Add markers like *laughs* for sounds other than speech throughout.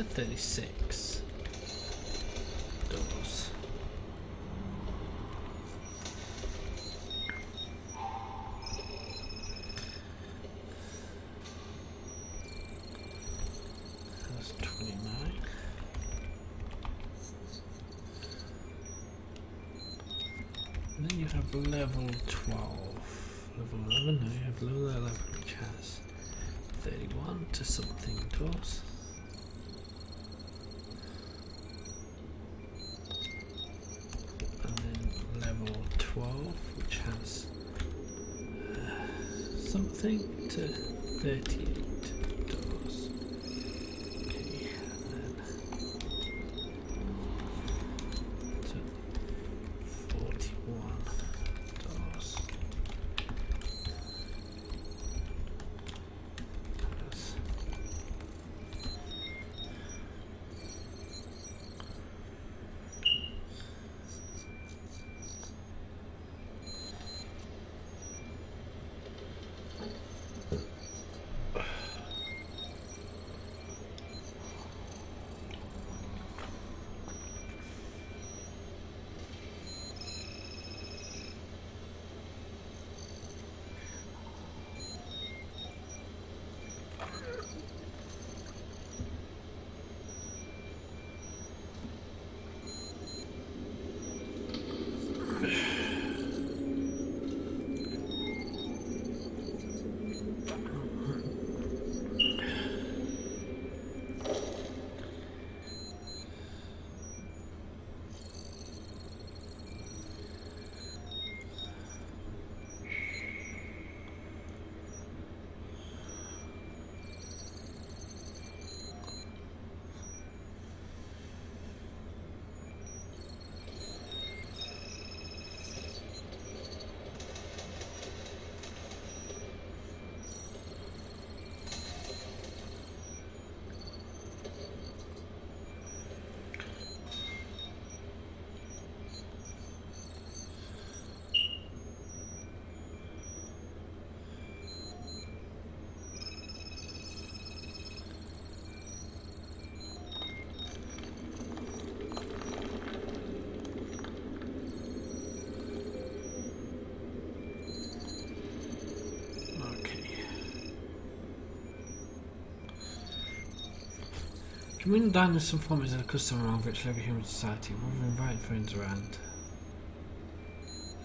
at 36 doors. That's 29. And then you have level 12. Level 11, no, you have level 11 which has 31 to something doors. And then level 12 which has uh, something to 38 Community diners some form is a custom around virtually every human society. We've invited friends around.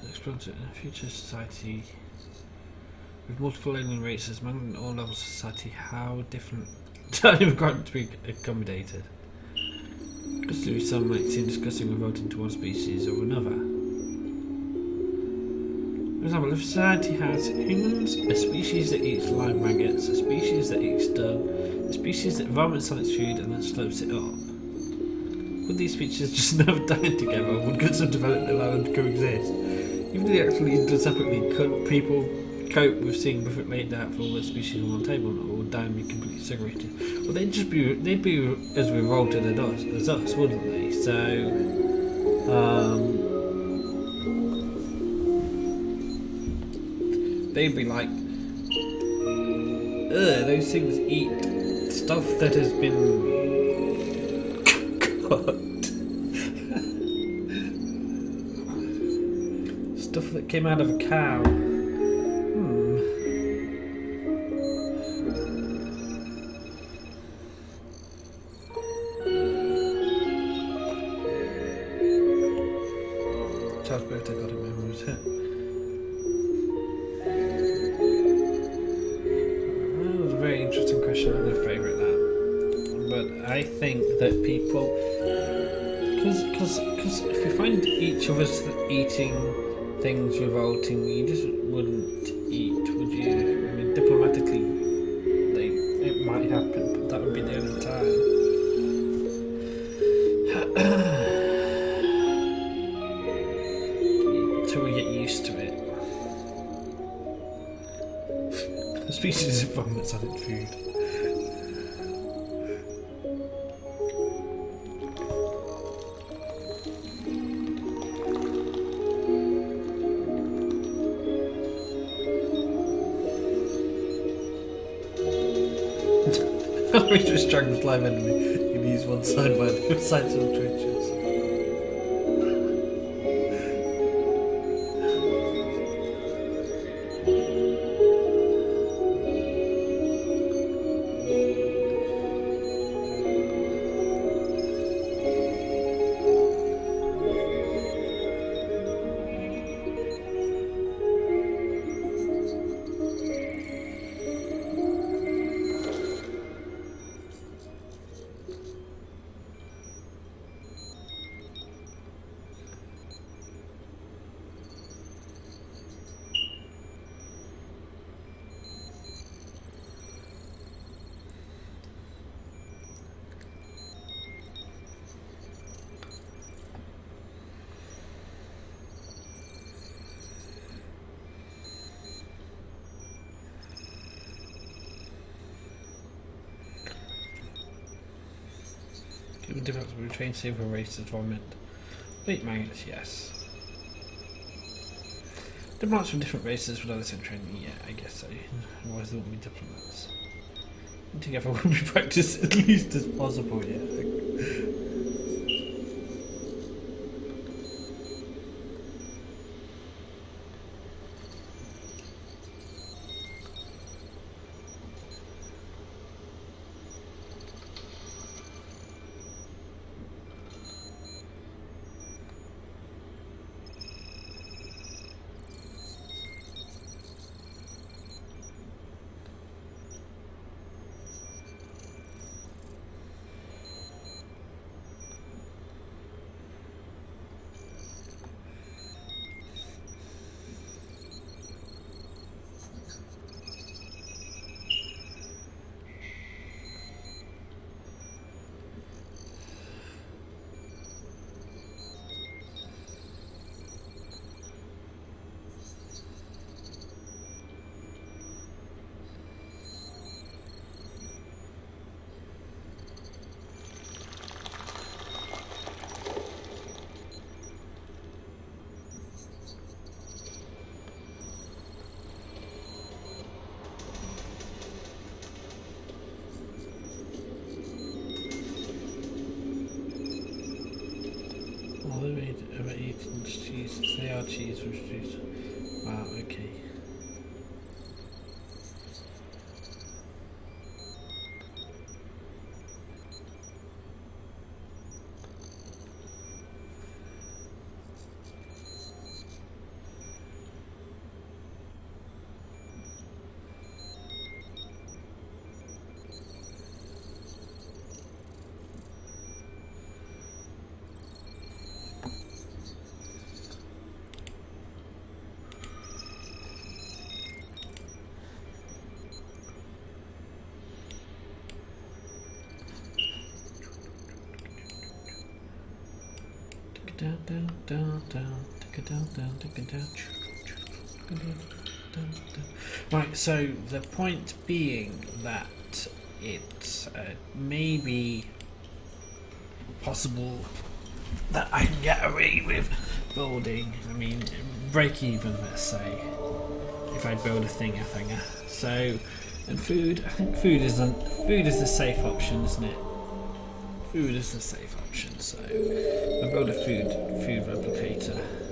Explore to- in a future society with multiple alien races, among all levels of society, how different *laughs* dining requirements to be accommodated. Custody some might seem when voting to one species or another. For example, if society has humans, a species that eats live maggots, a species that eats dung, species that vomits on its food and then slurps it up, would these species just *laughs* never die together? Would goods have developed allow them to coexist? Even if they actually do separately, could people cope with seeing Buffett laid out for all the species on one table or would die and be completely segregated? Well, they'd just be they'd be as revolted as us, as us wouldn't they? So, um, they'd be like, ugh, those things eat stuff that has been cooked. *laughs* stuff that came out of a cow. Difference between several races vomit. Wait, magnets, yes. Diplomats from different races with other training, yeah, I guess so. Otherwise they won't be diplomats. Together *laughs* will be practiced as least as possible, yeah. Over 8 inch cheese. They are cheese with cheese. Wow, okay. Right, so the point being that it's uh, maybe possible that I can get away with building, I mean, break even, let's say, if I build a thing, a thinger. So, and food, I think food is a, food is the safe option, isn't it? Food is the safe option, so I build a food food replicator.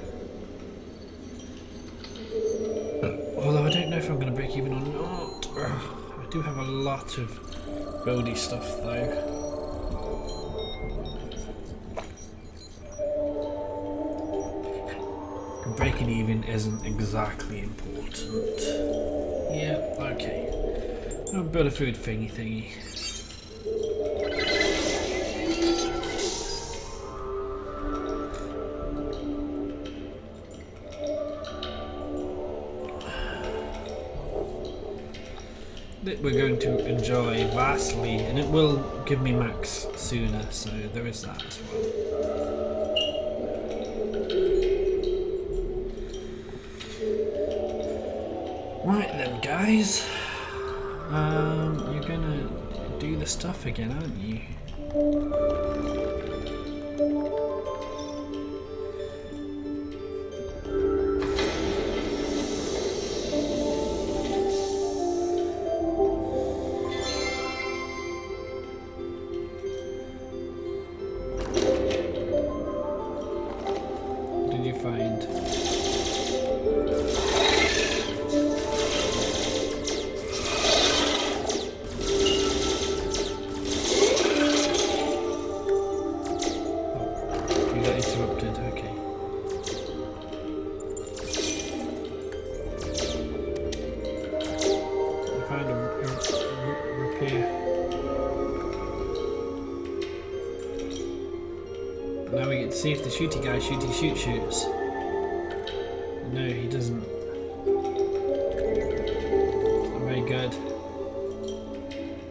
Lot of buildy stuff though. Breaking even isn't exactly important. Yeah, okay. I'll build a food thingy thingy. We're going to enjoy vastly, and it will give me max sooner, so there is that as well. Right then, guys. Um, you're gonna do the stuff again, aren't you? Shooty shoot shoots. No, he doesn't. Not very good.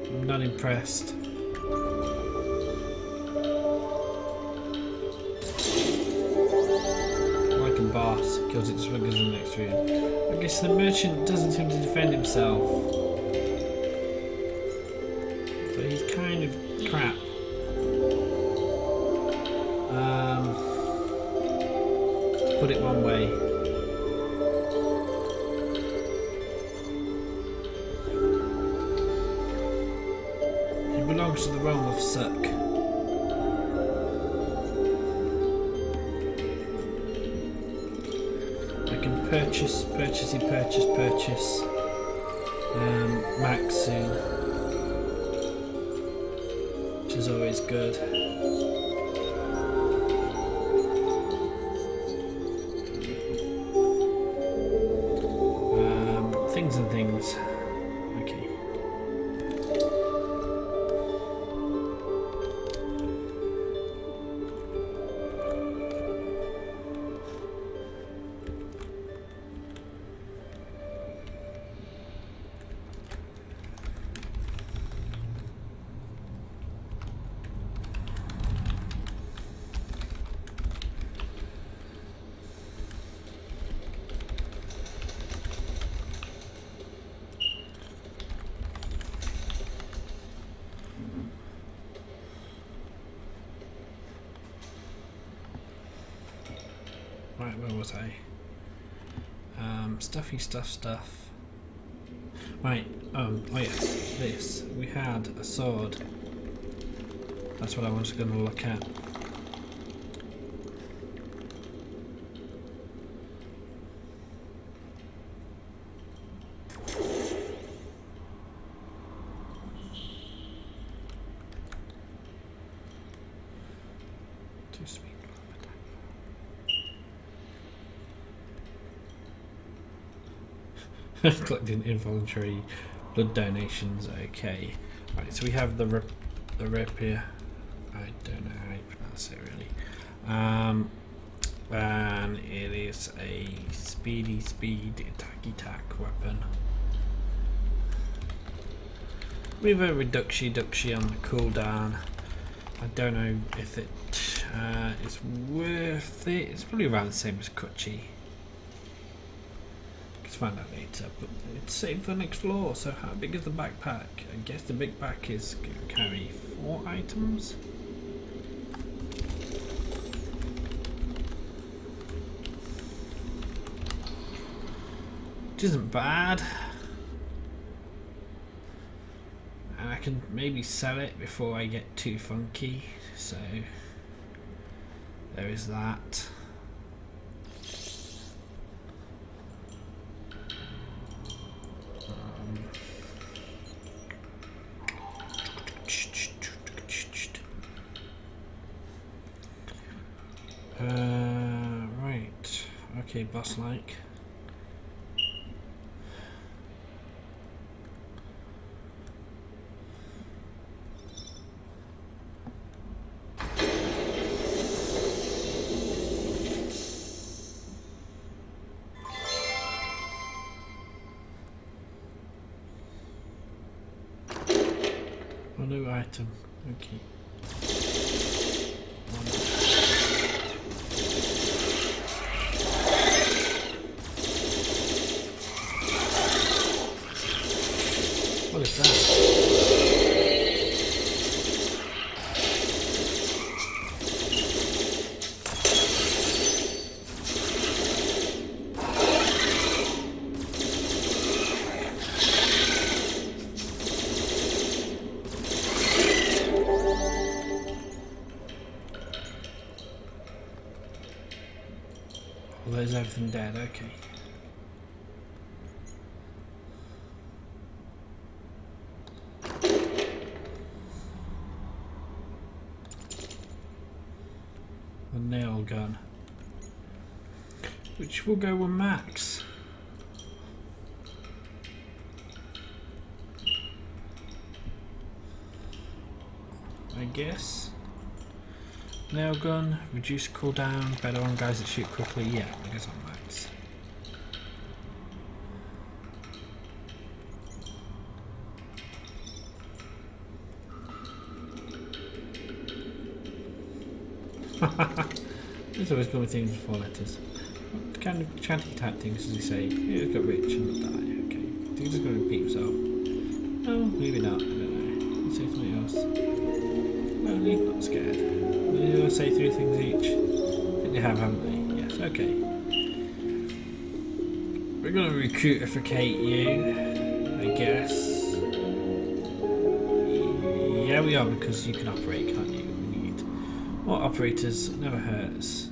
I'm not impressed. Like a boss, kills it, just in the next room. I guess the merchant doesn't seem to defend himself. Belongs to the realm of Suck. I can purchase, purchasey, purchase, purchase. Um, Maxu. Which is always good. Stuff stuff. Right, um, oh yes, this. We had a sword. That's what I was going to look at. Too sweet. *laughs* Collecting involuntary blood donations. Okay. Right. So we have the rip, the rapier. I don't know how you pronounce it really. Um, and it is a speedy speed attacky tack weapon. With a reduction duxy on the cooldown. I don't know if it uh, is worth it. It's probably around the same as Kuchi. Find out later. Uh, but it's saved for the next floor. So how big is the backpack? I guess the big back is going to carry four items. Which isn't bad. And I can maybe sell it before I get too funky. So there is that. Well, there's everything dead, okay. The nail gun. Which will go with Max. I guess. Nail gun, reduce cooldown, better on guys that shoot quickly. Yeah, it is on max. There's always going things with four letters. Kind of chanty type things does he say? He's got rich and die. Okay. I think going to repeat himself. Oh, maybe not. I don't know. Let's say something else. Lonely, not scared. All say three things each. They have, haven't they? Yes, okay. We're going to recruitificate you, I guess. Yeah, we are because you can operate, can't you? We need more operators, never hurts.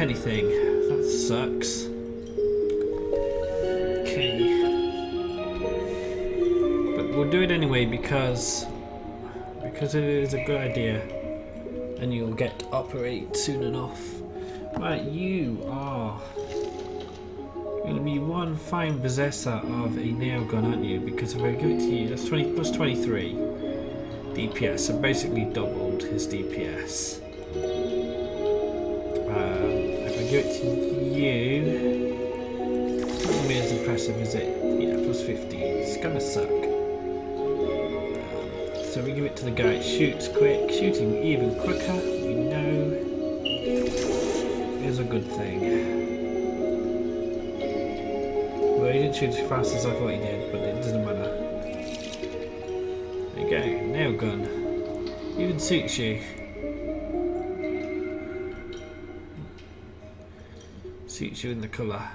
Anything. That sucks. Okay. But we'll do it anyway because because it is a good idea, and you'll get to operate soon enough. Right, you are going to be one fine possessor of a nail gun, aren't you? Because if I give it to you, that's 20 plus 23 DPS, so basically doubled his DPS. You, not be as impressive as it. Yeah, plus 15. It's to suck. Um, so we give it to the guy. It Shoots quick, shooting even quicker. We know is a good thing. Well, he didn't shoot as fast as I thought he did, but it doesn't matter. There you go, nail gun. Even suits you. Suits you in the colour.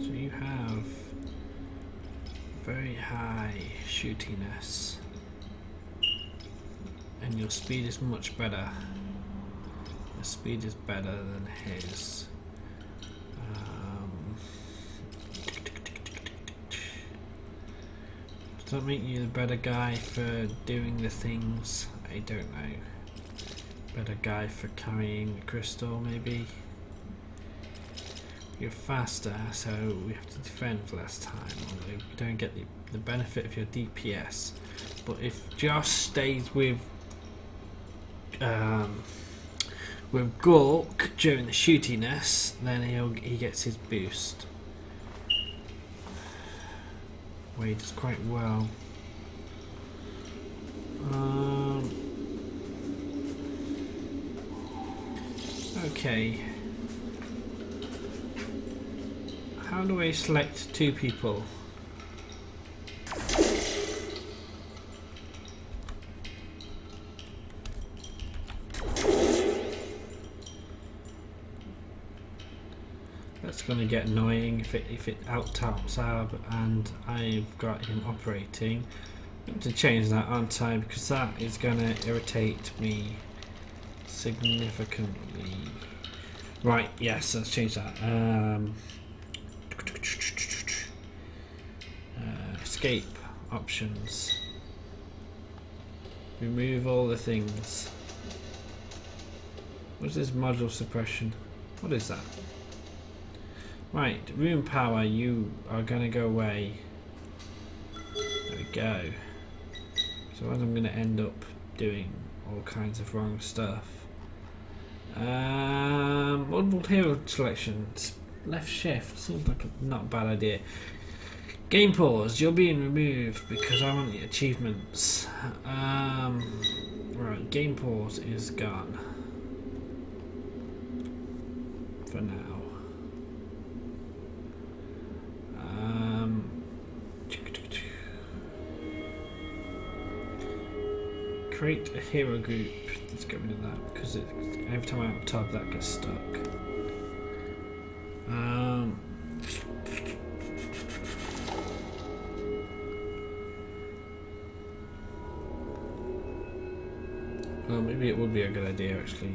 So you have very high shootiness, and your speed is much better. Your speed is better than his. Um, does that make you the better guy for doing the things? I don't know. Better guy for carrying the crystal, maybe. You're faster, so we have to defend for less time, you don't get the, the benefit of your DPS. But if Josh stays with um, with Gork during the shootiness, then he'll he gets his boost. He does quite well. Um, okay. How do I select two people? That's going to get annoying if it if it out taps Ab and I've got him operating. I'm to change that, aren't I? Because that is going to irritate me significantly. Right, yes, let's change that. Um, uh, escape options. Remove all the things. What is this module suppression? What is that? Right, room power, you are going to go away. There we go. So I'm going to end up doing all kinds of wrong stuff. Um, multiple hero selections. Left shift seems like a not bad idea. Game pause. You're being removed because I want the achievements. Um, right, game pause is gone for now. Um, create a hero group. Let's get rid of that because it, every time I tab that gets stuck. Maybe it would be a good idea actually.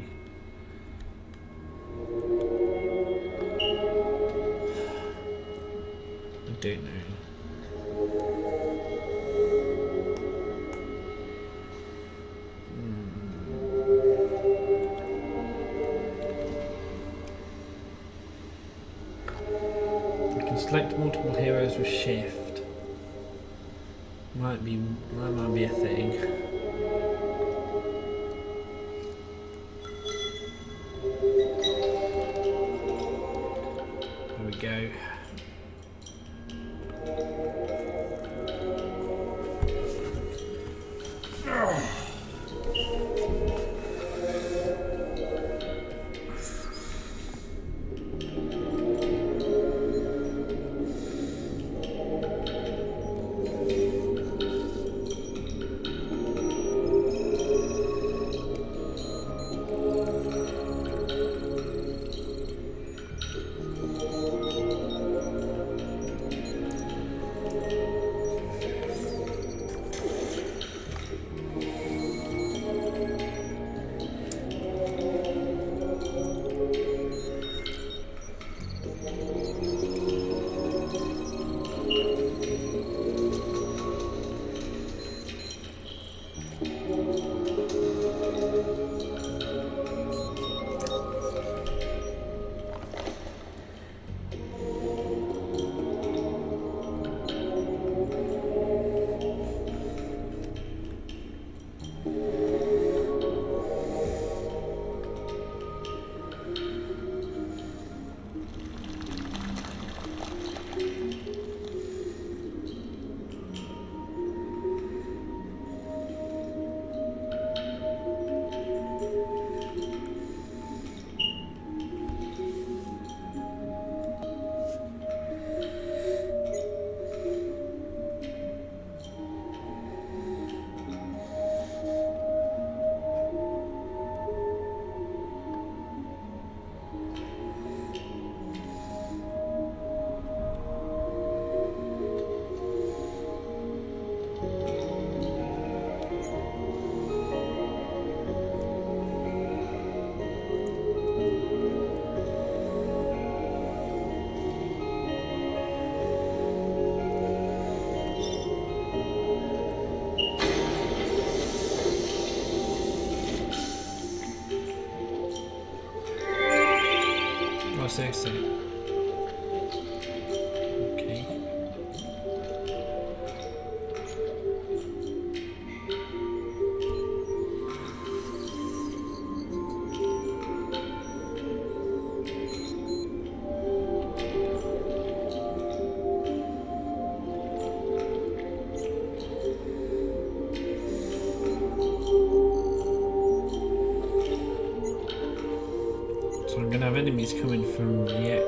Enemies coming from the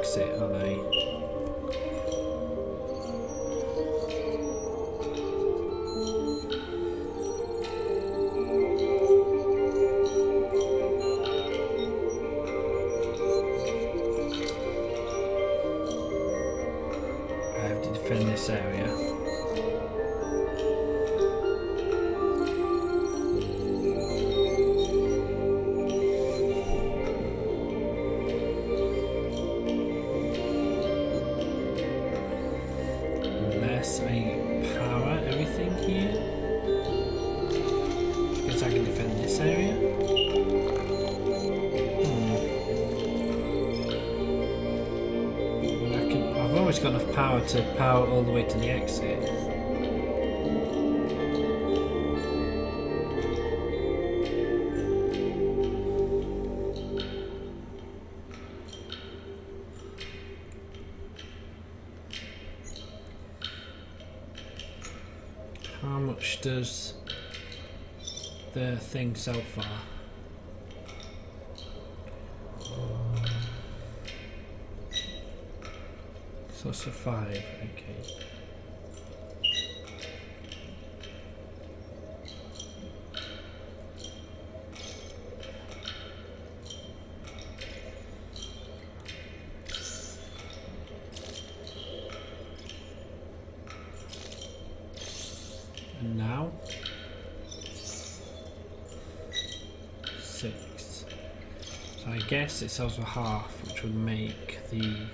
to power all the way to the exit. How much does the thing sell for? So a five, okay. And now six. So I guess it sells for half, which would make the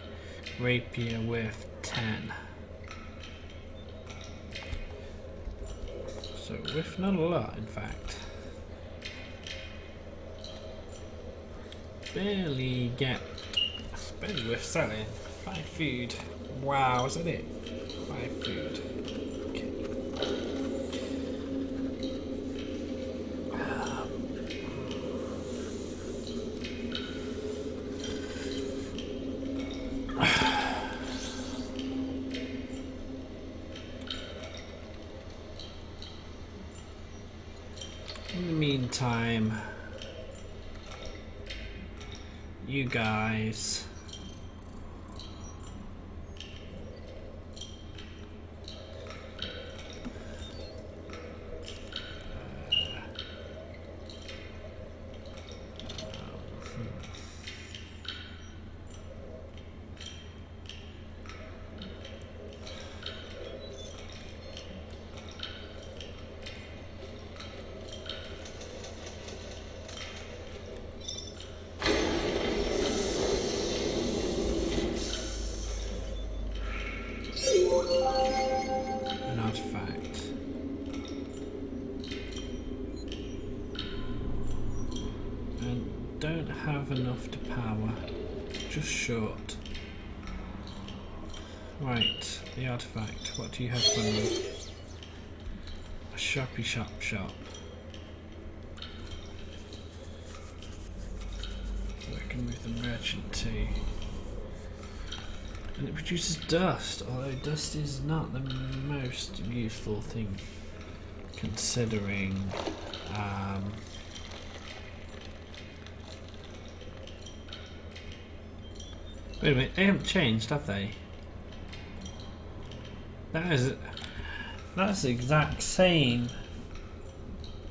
rapier with ten. So with not a lot, in fact. Barely get, barely worth selling. Five food. Wow, is that it? Five food. Okay. In the meantime, you guys. an artifact. And don't have enough to power. Just short. Right, the artifact. What do you have for me? A shoppy shop shop. I can move the merchant too. And it produces dust, although dust is not the most useful thing considering um, Wait a minute, they haven't changed, have they? That is that's the exact same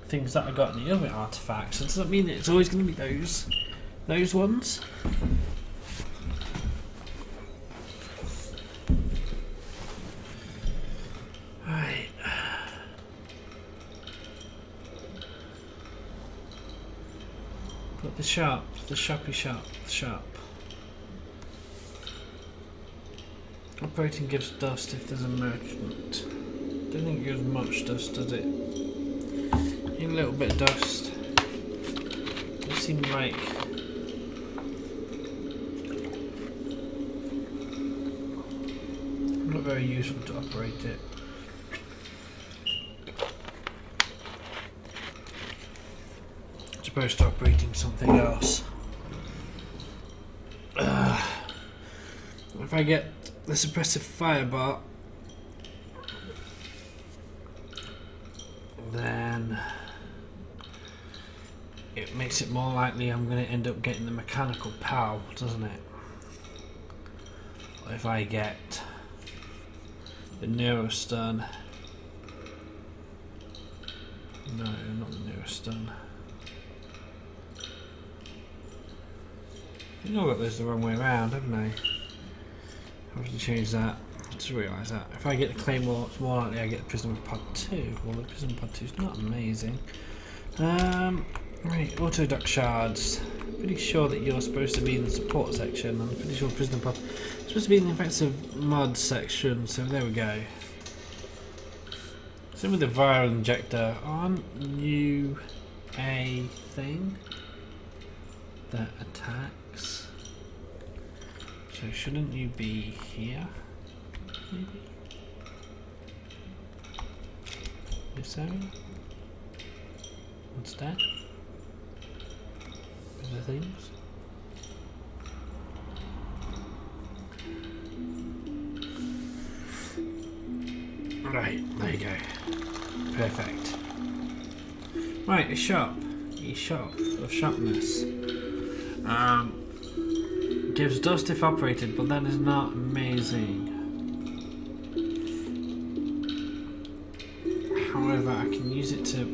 things that I got in the other artifacts. It doesn't mean it's always gonna be those those ones. Right. But the shop, the shoppy shop, shop. Operating gives dust if there's a merchant. Don't think it gives much dust, does it? A little bit of dust. It seems like not very useful to operate it. As opposed to operating something else. Ugh. If I get the suppressive firebot, then it makes it more likely I'm going to end up getting the mechanical pow, doesn't it? If I get the Neurostun. No, not the Neurostun. Think I got those the wrong way around, haven't I? I have to change that. just realise that. If I get the Claymore, it's more likely I get the Prism Pod 2. Well, the Prism Pod 2 is not amazing. Um, right, Auto Duck Shards. Pretty sure that you're supposed to be in the support section. I'm pretty sure Prism Pod is supposed to be in the offensive mod section, so there we go. Same with the viral injector. Aren't you a thing that attacks? So shouldn't you be here? Maybe? This area? What's that? Other things? Right, there you go. Perfect. Right, a shop. A shop of sharpness. Um, gives dust if operated, but that is not amazing. However, I can use it to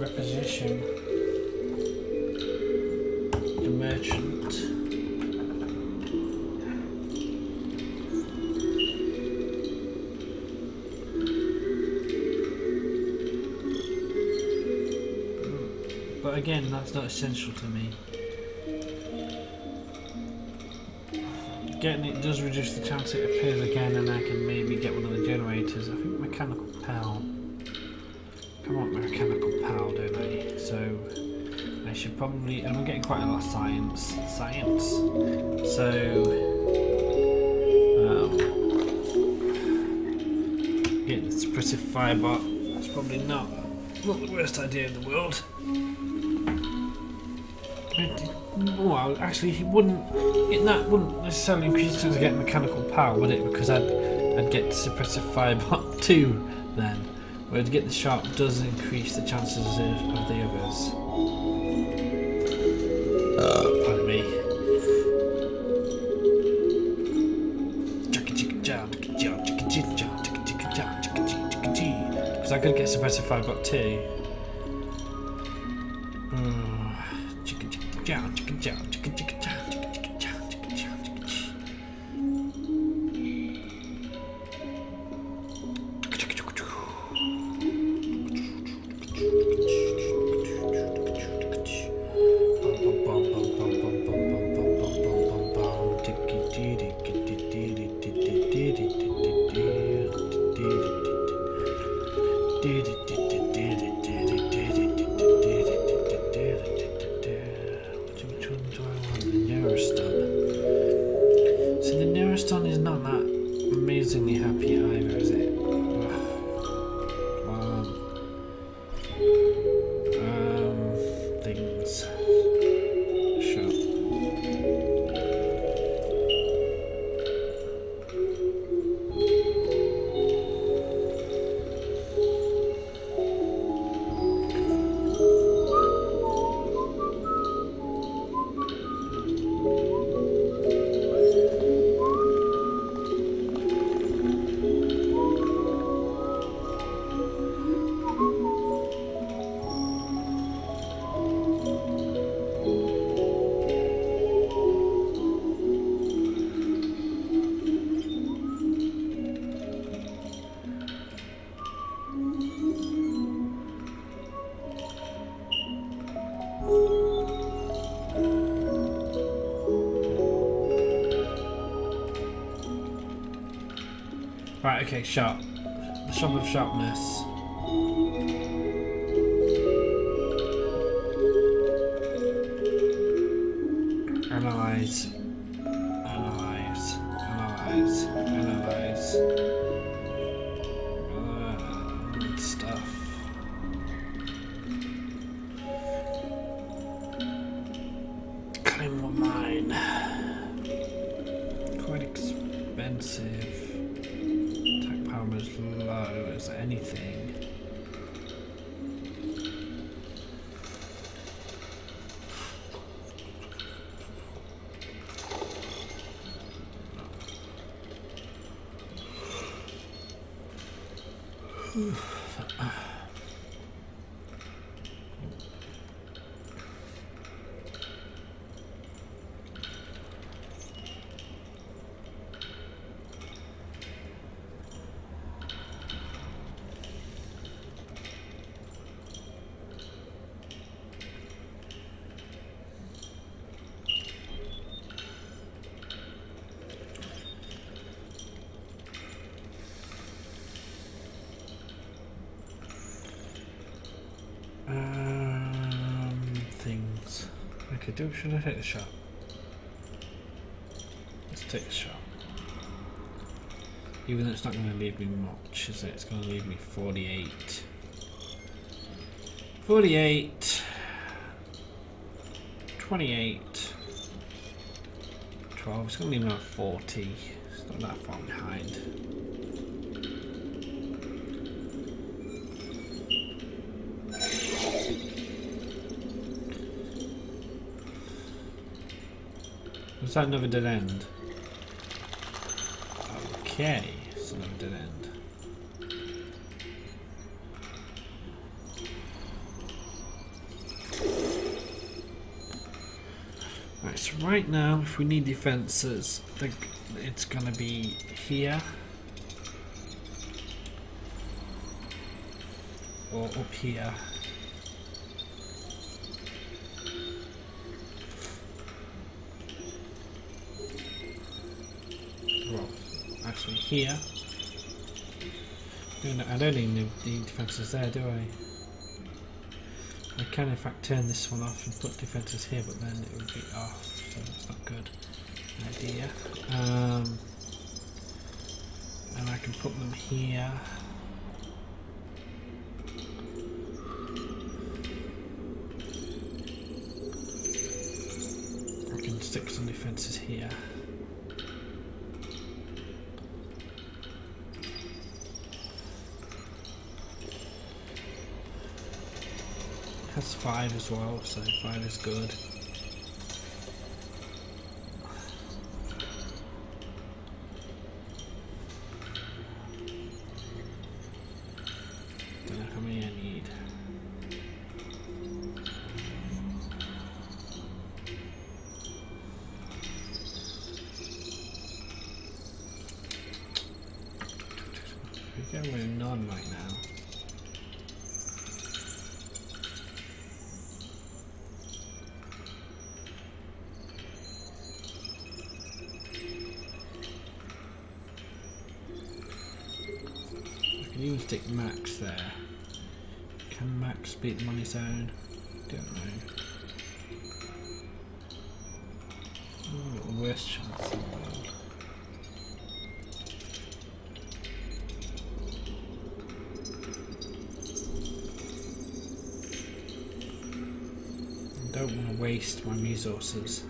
reposition the merchant. Hmm. But again, that's not essential to me. Getting it does reduce the chance it appears again and I can maybe get one of the generators. I think mechanical power. Come on, mechanical power, don't I? So I should probably and I'm getting quite a lot of science. Science. So um, getting the suppressive firebot. That's probably not not the worst idea in the world. Well, actually, he wouldn't. It, that wouldn't necessarily increase chance of getting mechanical power, would it? Because I'd, I'd get suppressive firebot too then. Where to get the sharp does increase the chances of, of the others. Pardon me. Because I could get suppressive firebot too. Things. Right, okay, sharp. The shop of sharpness. Do should I take the shot? Let's take the shot. Even though it's not going to leave me much, is it? It's going to leave me 48. 48. 28. 12. It's going to leave me at 40. It's not that far behind. That another dead end? Okay, it's another dead end. Right, so right now, if we need defences, it's gonna be here. Or up here. Here. I don't even need the defences there, do I? I can in fact turn this one off and put defences here, but then it would be off, so that's not good idea. Um, and I can put them here. I can stick some defences here. Has five as well, so five is good. Don't want to waste my resources.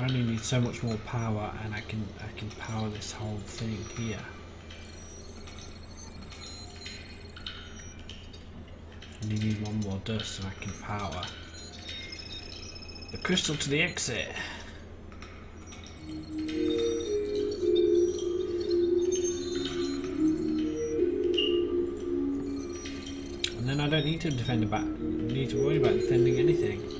I only need so much more power and I can I can power this whole thing here. And you need one more dust and I can power the crystal to the exit. And then I don't need to defend about need to worry about defending anything.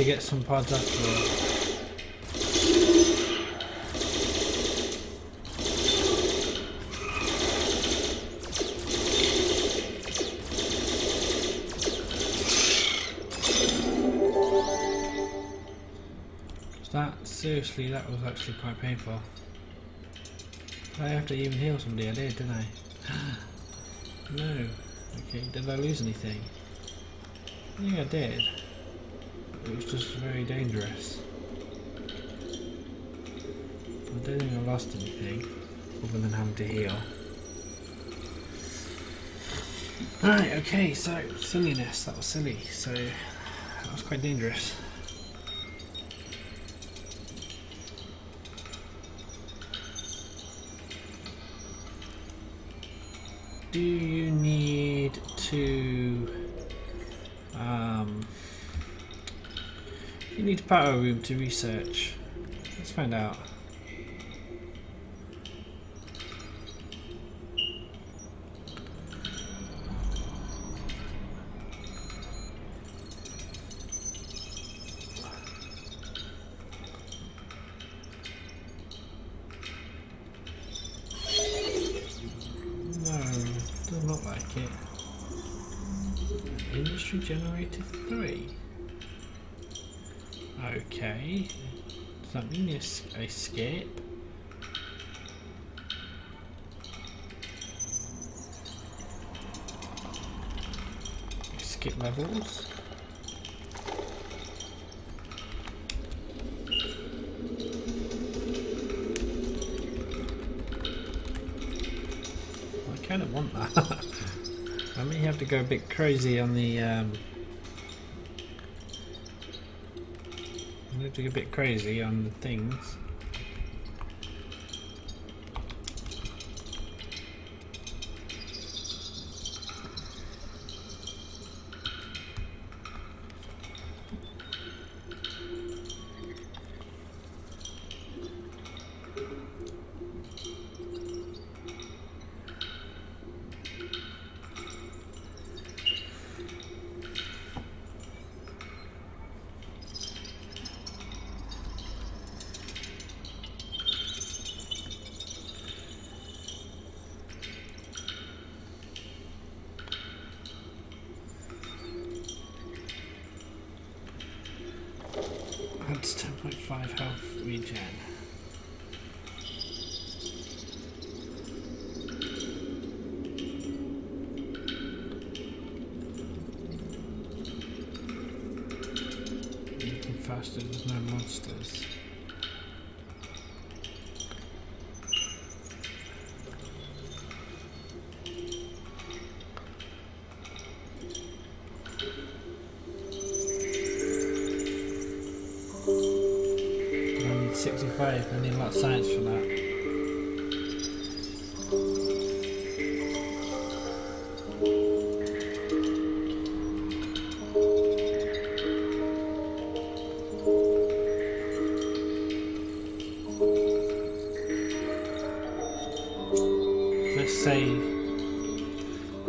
To get some pods all. That, seriously, that was actually quite painful. I have to even heal somebody, I did, didn't I? *gasps* no. Okay, did I lose anything? Yeah, I did. It was just very dangerous. I don't think I lost anything, other than having to heal. Right, okay, so, silliness, that was silly, so, that was quite dangerous. Power room to research. Let's find out No, doesn't look like it. Industry generator 3. Okay. Does that mean es- escape? Skip levels. I kind of want that. *laughs* I may have to go a bit crazy on the. Um, I have to go a bit crazy on the things. Health grave. We need a lot of science for that. Let's say,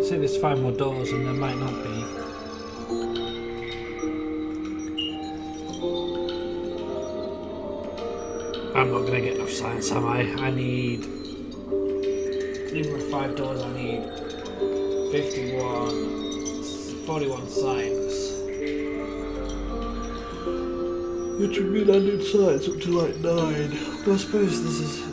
See, there's five more doors and there might not science, am I? I need. Even with five doors, I need 51. 41 science. Which would mean I need science up to like nine. But I suppose this is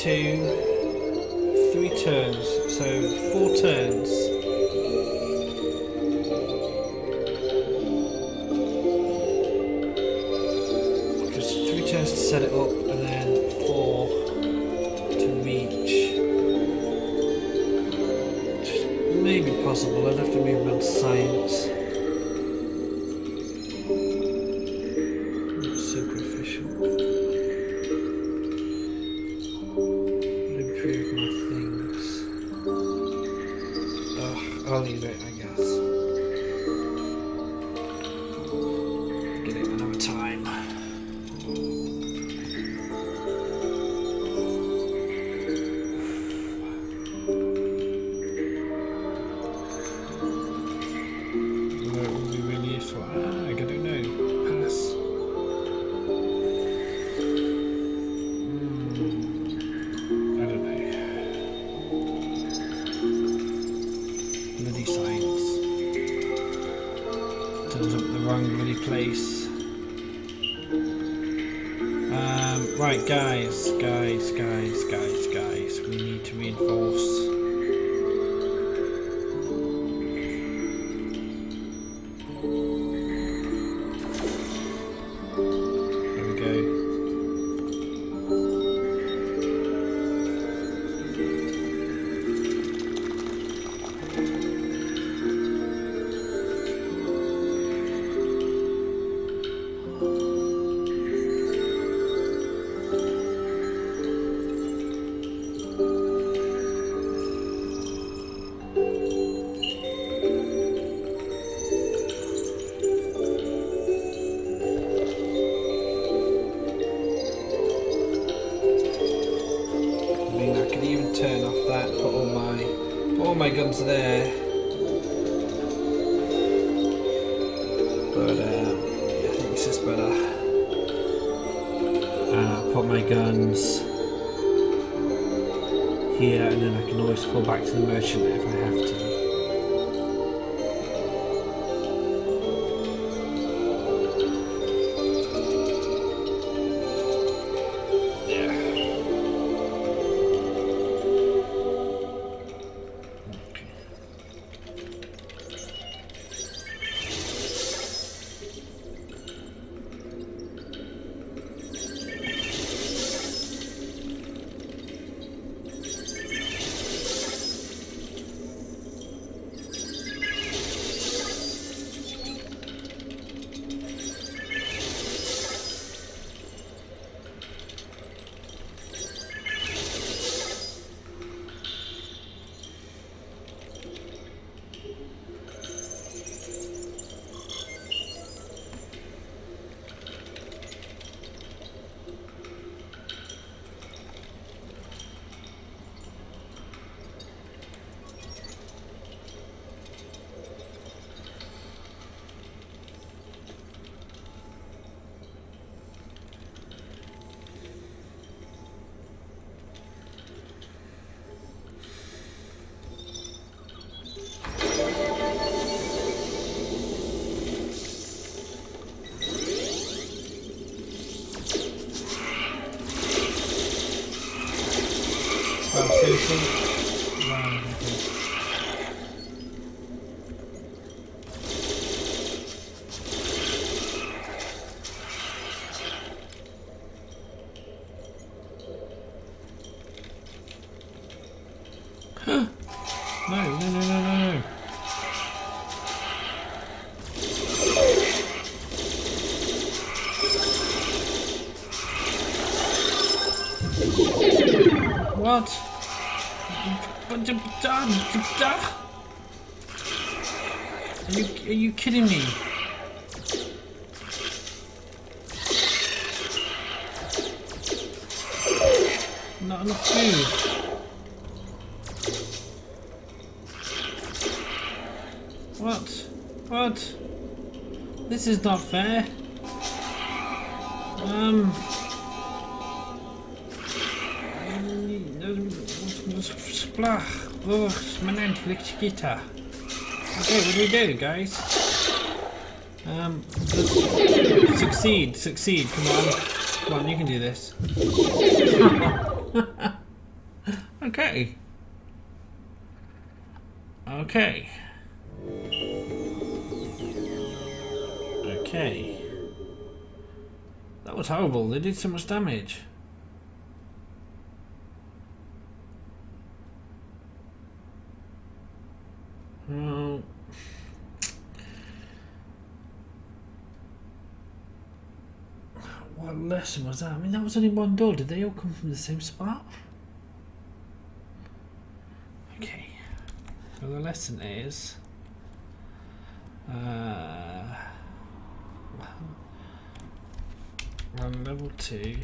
two, three turns, so four turns. into there. What? Are you, are you kidding me? Not enough food. What? What? This is not fair. Oh, mijn eindelijk guitar. Okay, what do we do, guys? Um, succeed, succeed. Come on, come on, you can do this. *laughs* okay. Okay. Okay. That was horrible. They did so much damage. Well, lesson was that? I mean, that was only one door. Did they all come from the same spot? Okay. So the lesson is. Uh, on level two.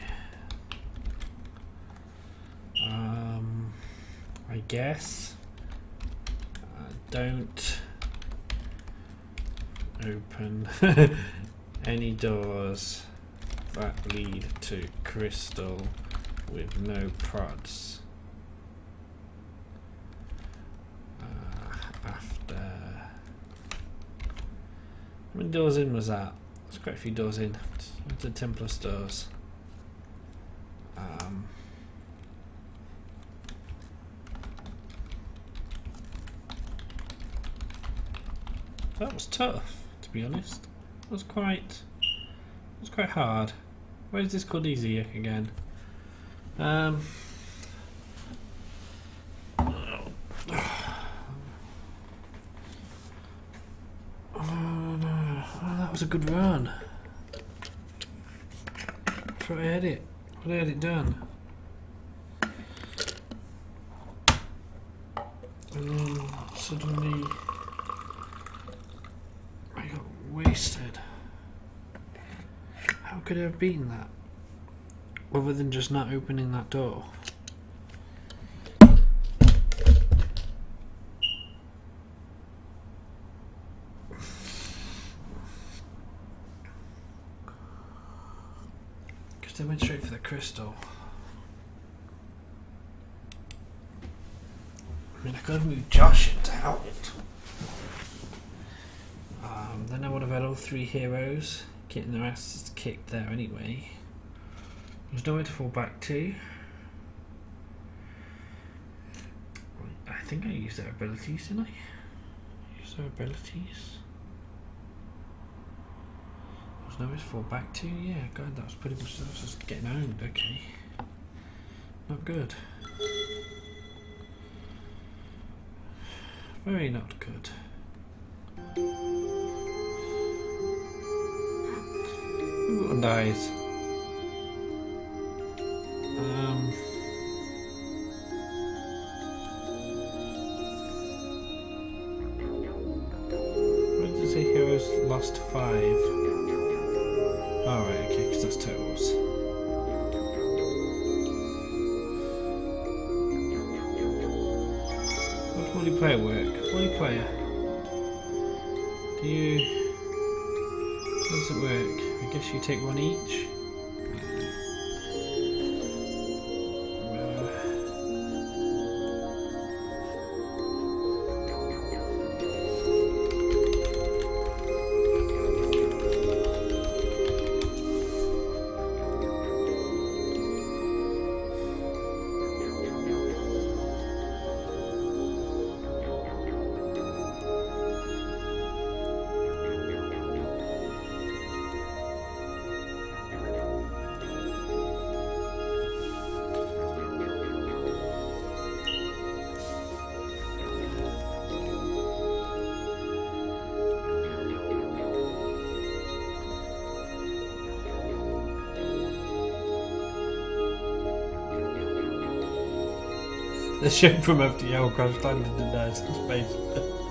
Um, I guess don't open *laughs* any doors that lead to crystal with no prods uh, after how many doors in was that? There's quite a few doors in the Templar stores um, That was tough, to be honest. That was quite, it was quite hard. Why is this called easy again? Um. *sighs* Oh, oh, that was a good run. What I had it. I had it done. And then suddenly I got wasted. Could have been that? Other than just not opening that door. Because they went straight for the crystal. I mean, I could have moved Josh into help. Um, then I would have had all three heroes getting their asses kicked there anyway. There's nowhere to fall back to. I think I used their abilities, didn't I? Use their abilities. There's nowhere to fall back to. Yeah, God, that was pretty much that was just getting owned. Okay, not good. Very not good. Ooh, nice. Um. What did it say heroes lost five? Alright, oh, okay, because that's totals. What multiplayer work? Multiplayer. Do you... How does it work? I guess you take one each. The ship from FTL crash landed in Nelson's basement. lucky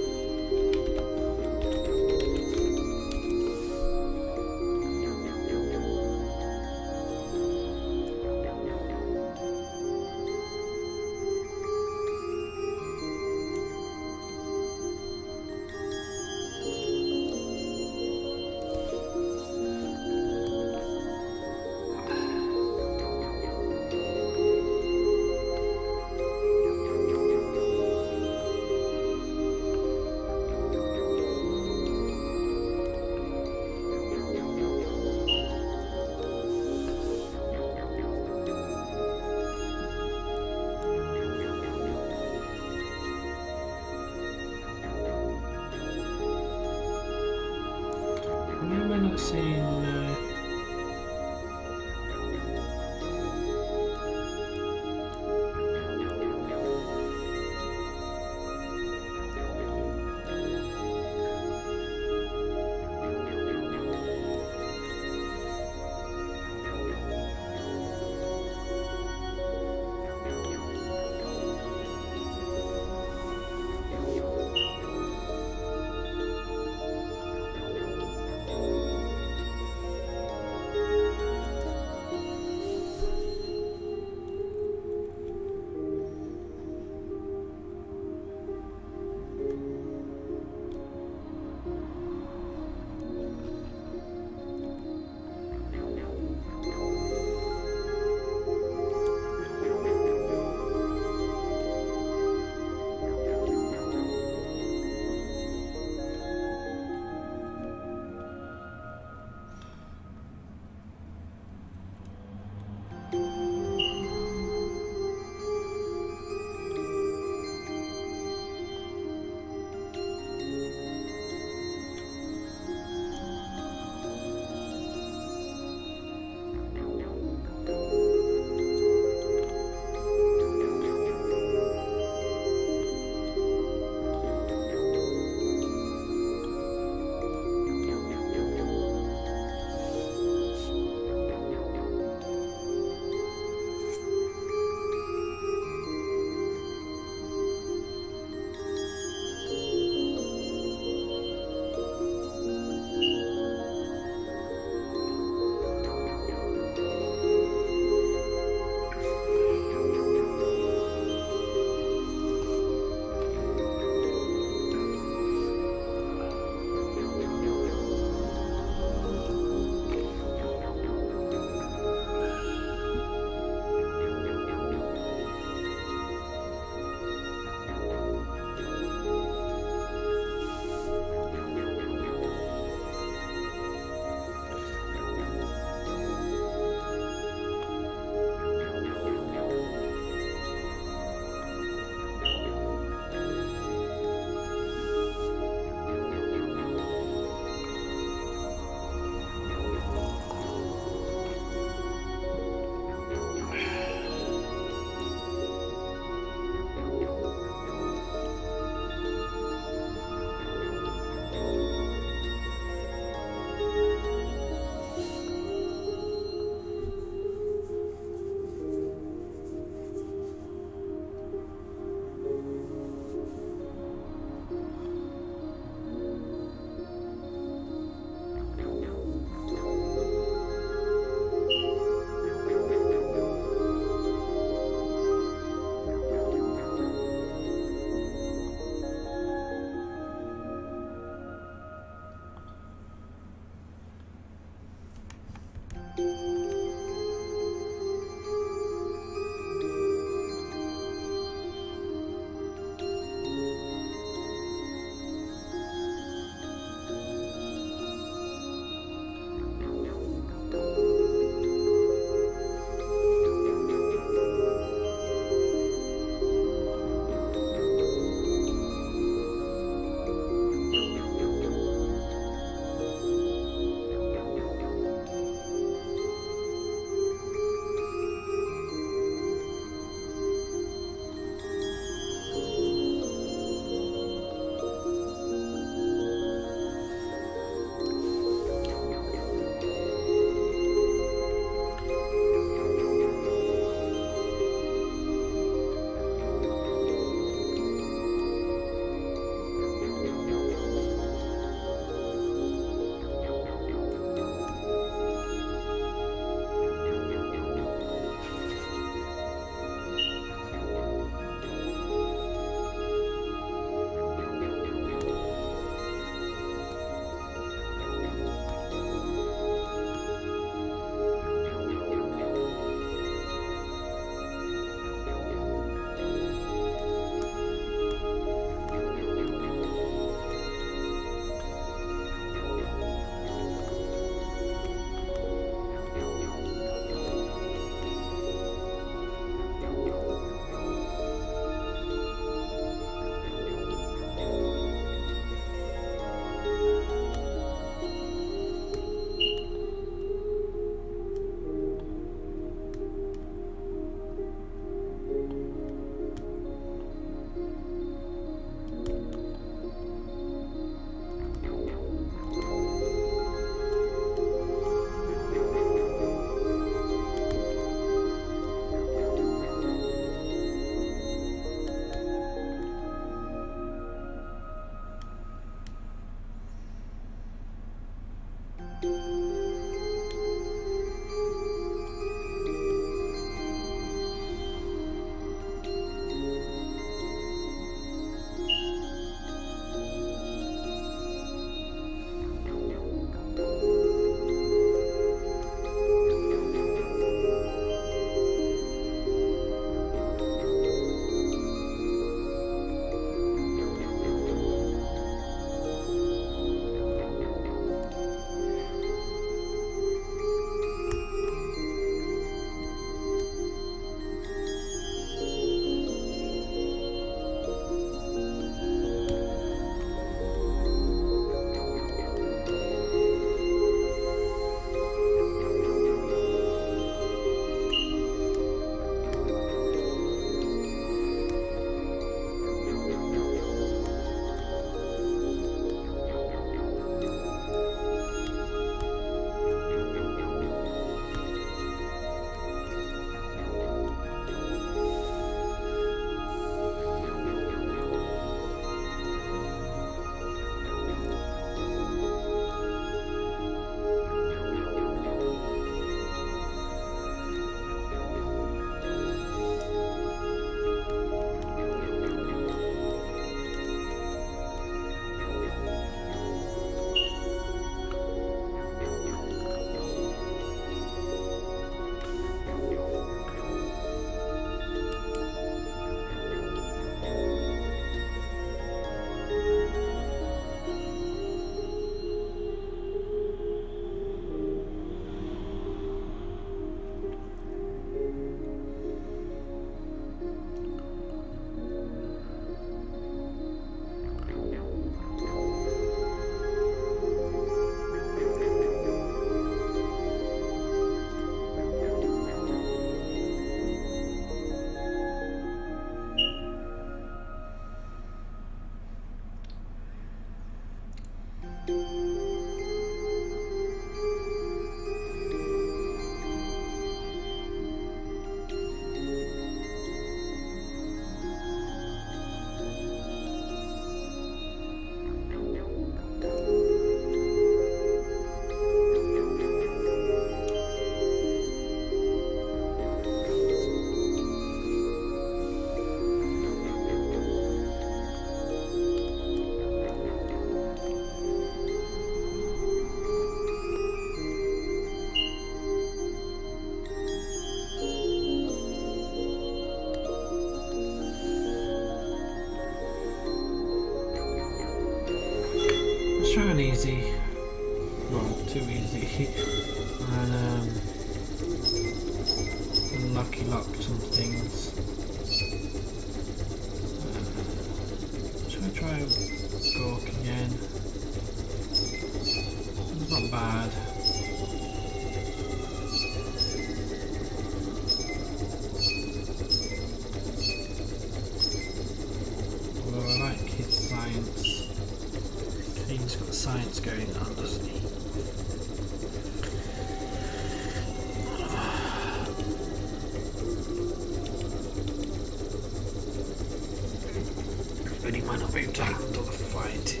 to handle the fight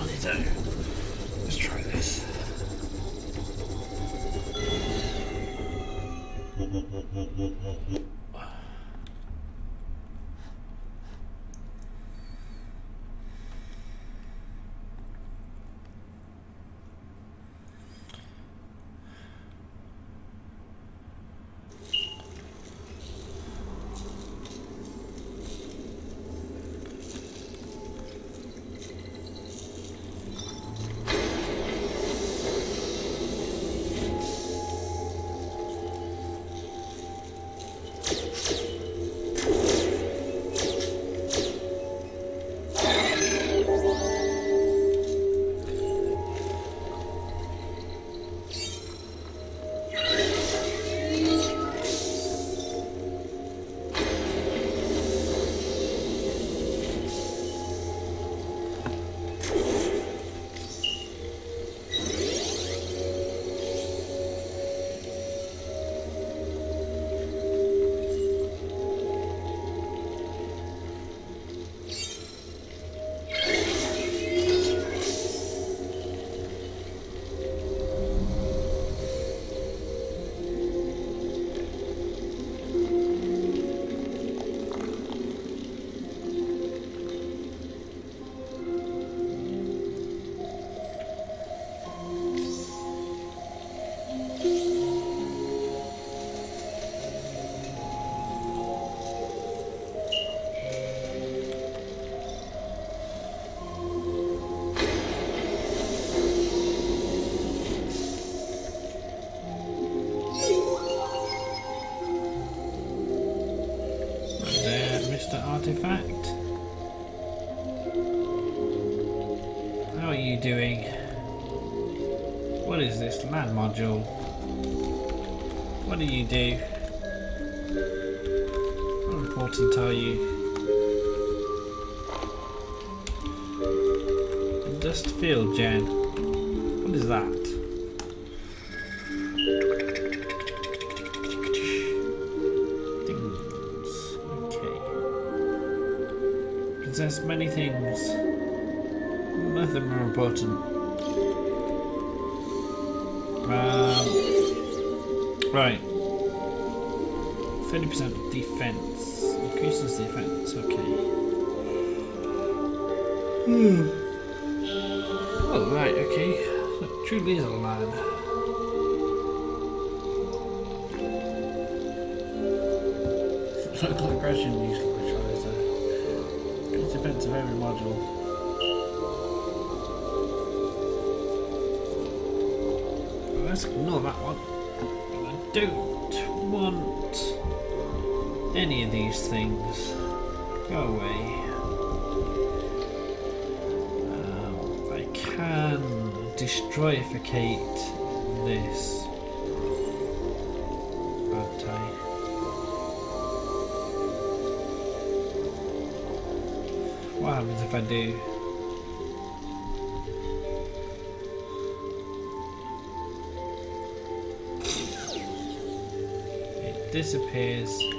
on his own. Let's try this. This? What do you do? How important are you? Dust field, Jen. 30% defense. Increases defense. Okay. Hmm. Oh, right, okay. So truly is a lad. *laughs* Local aggression usually a good defense of every module. Let's ignore that one. I don't want any of these things. Go away. Um, I can destroyificate this. I What happens if I do? It disappears.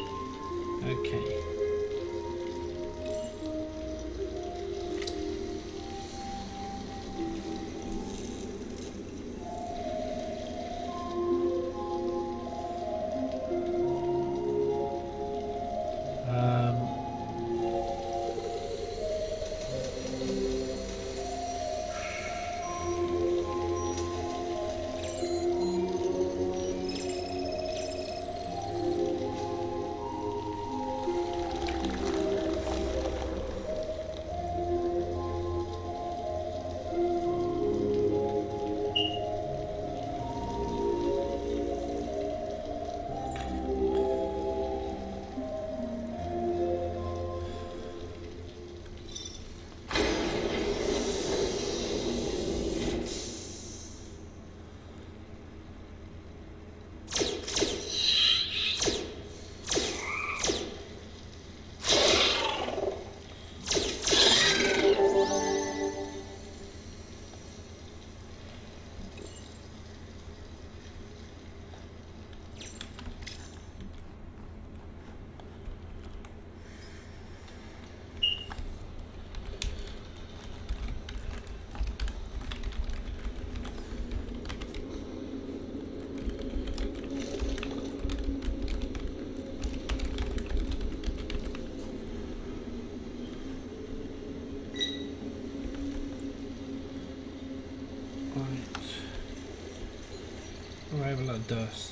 Dust.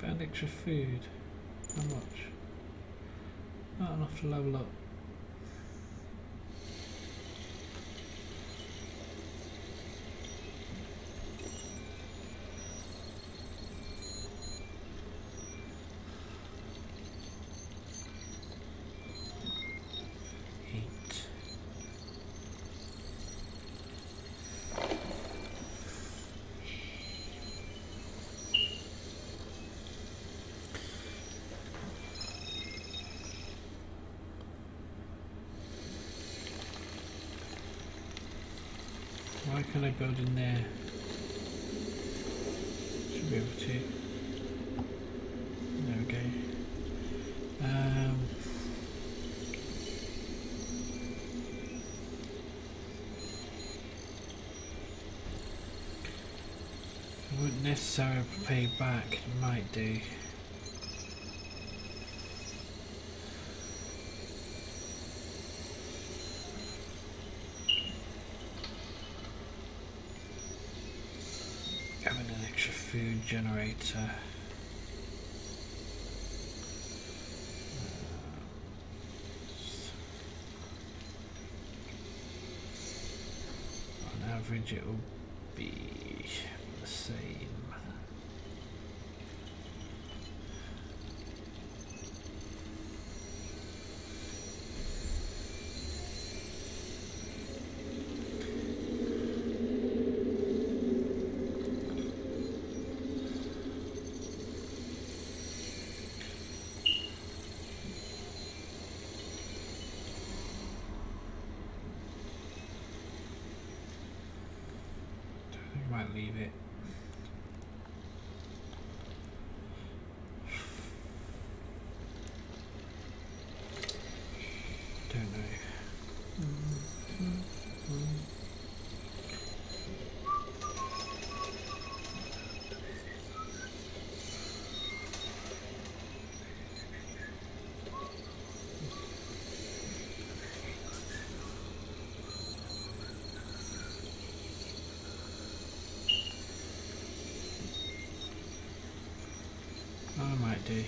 Found extra food. How much? Not enough to level up. Why can't I build in there? Should be able to. There we go. Um, I wouldn't necessarily pay back, might do. Having an extra food generator. Uh, on average, it will be the same. I think I might leave it. Don't know. I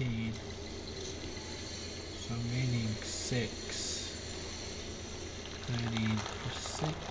19. So meaning 6. 13 plus 6.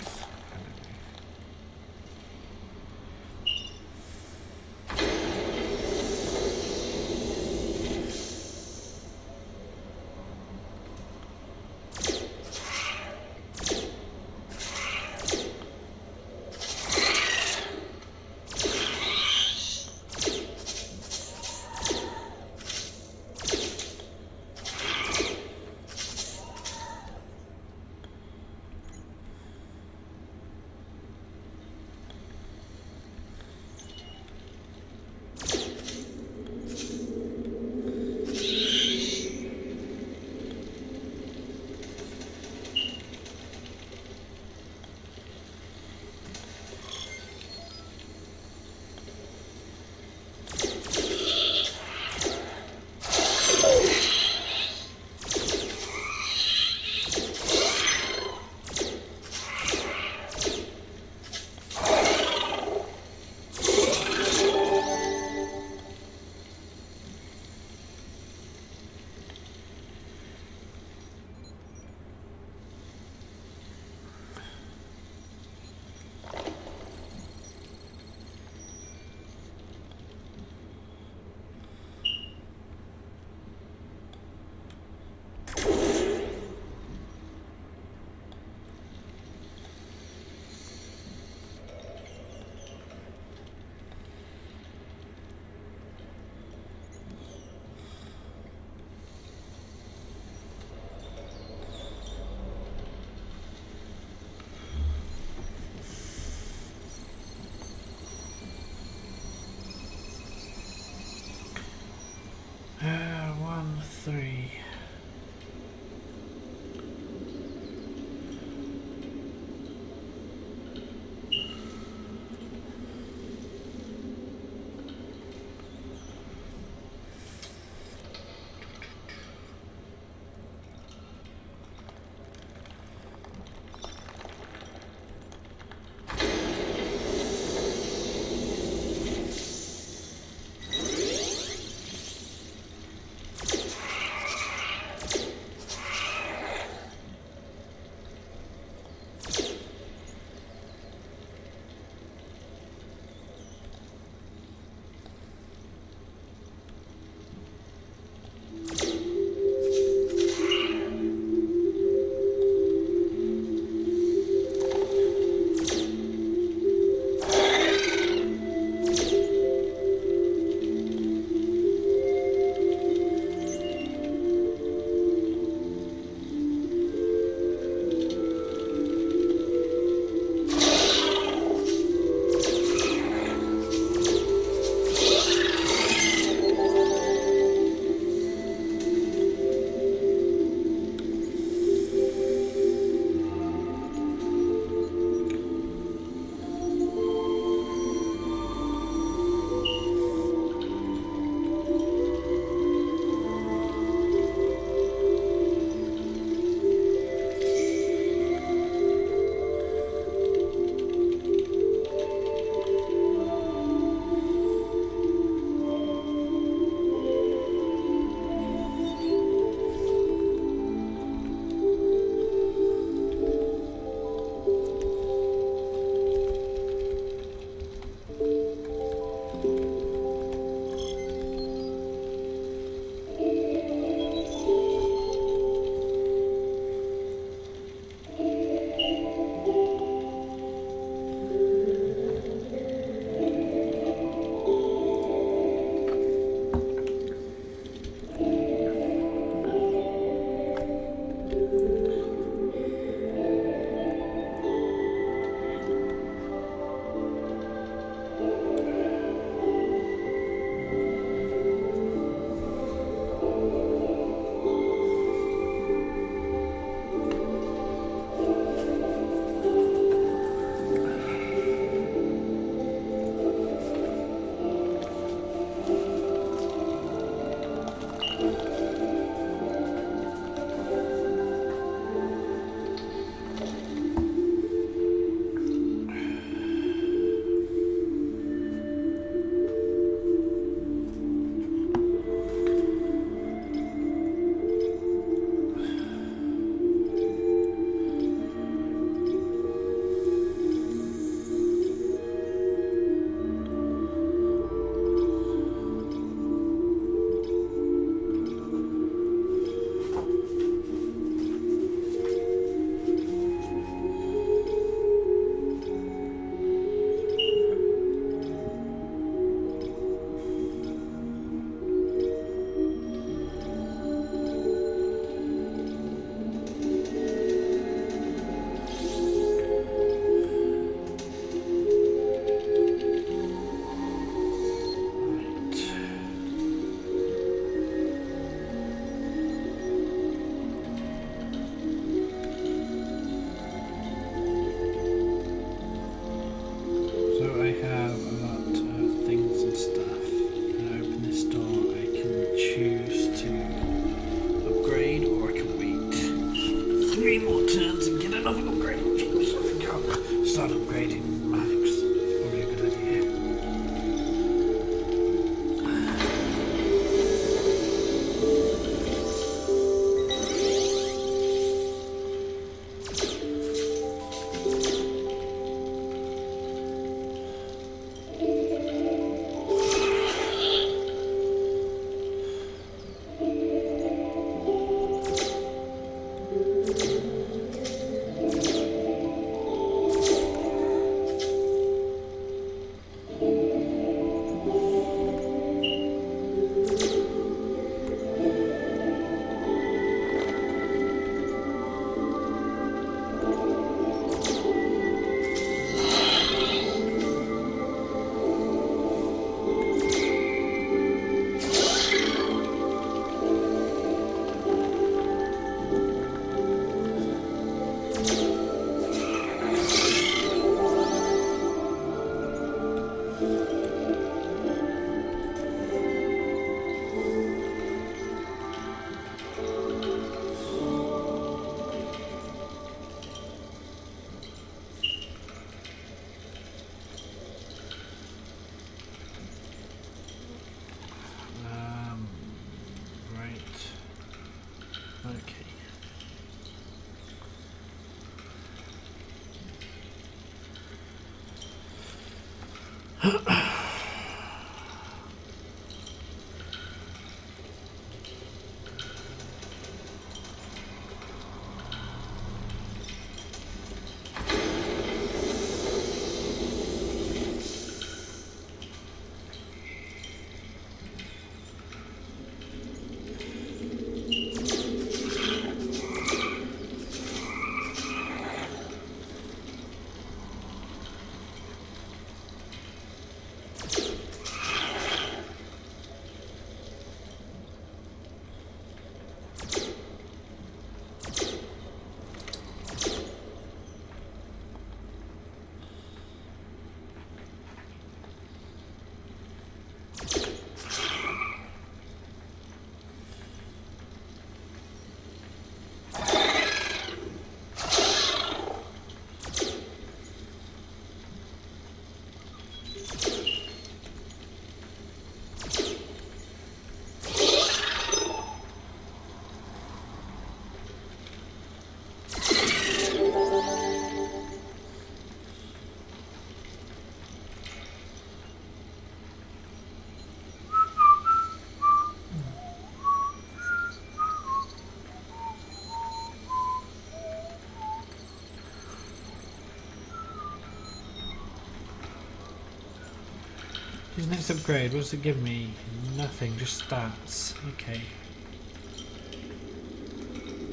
His next upgrade, what does it give me? Nothing, just stats. Okay.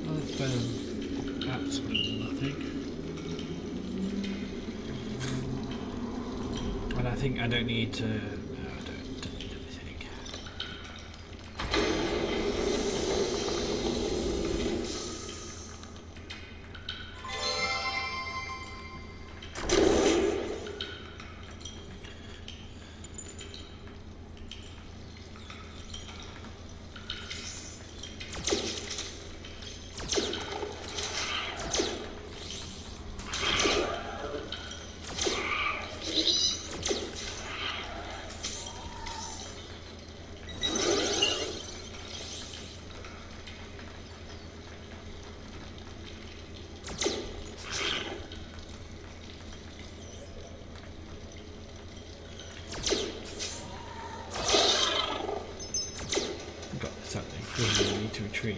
Um, that's better absolutely nothing. And I think I don't need to...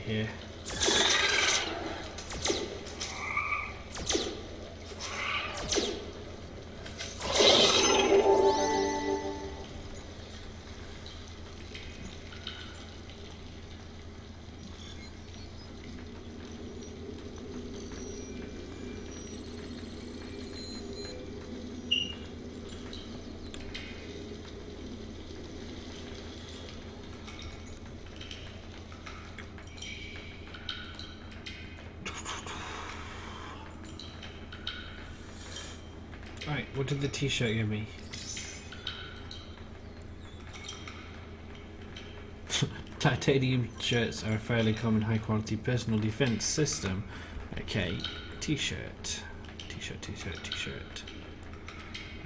here. Right, what did the t-shirt give *laughs* me? Titanium shirts are a fairly common high quality personal defense system. Okay, t-shirt. T-shirt, t-shirt, t-shirt.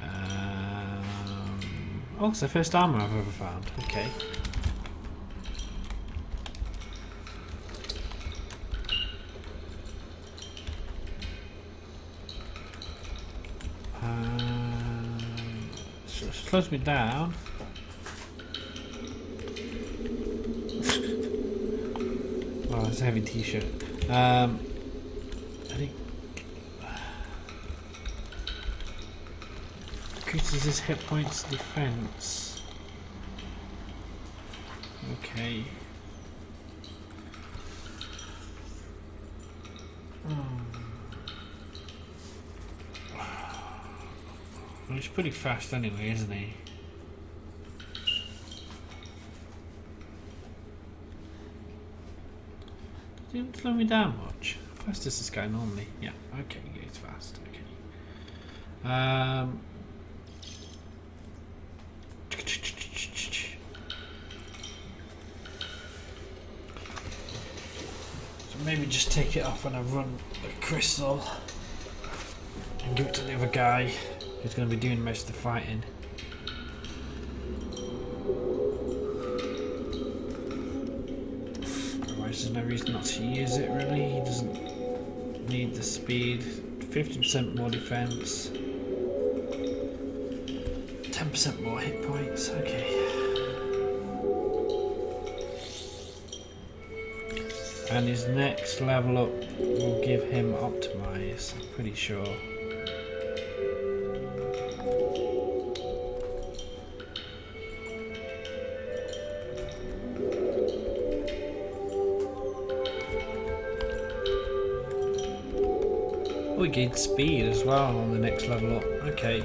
Um, oh, it's the first armor I've ever found. Okay. Slows me down. oh, it's a heavy t-shirt. Um, I think increases his hit points defense. Okay. pretty fast anyway, isn't he? Didn't slow me down much. How fast is this guy normally? Yeah, okay, it's fast, okay. Um, so maybe just take it off when I run a crystal and give it to the other guy who's going to be doing most of the fighting. Otherwise there's no reason not to use it really, he doesn't need the speed. 50% more defense. 10% more hit points, okay. And his next level up will give him optimize, I'm pretty sure. Speed as well on the next level up. Okay.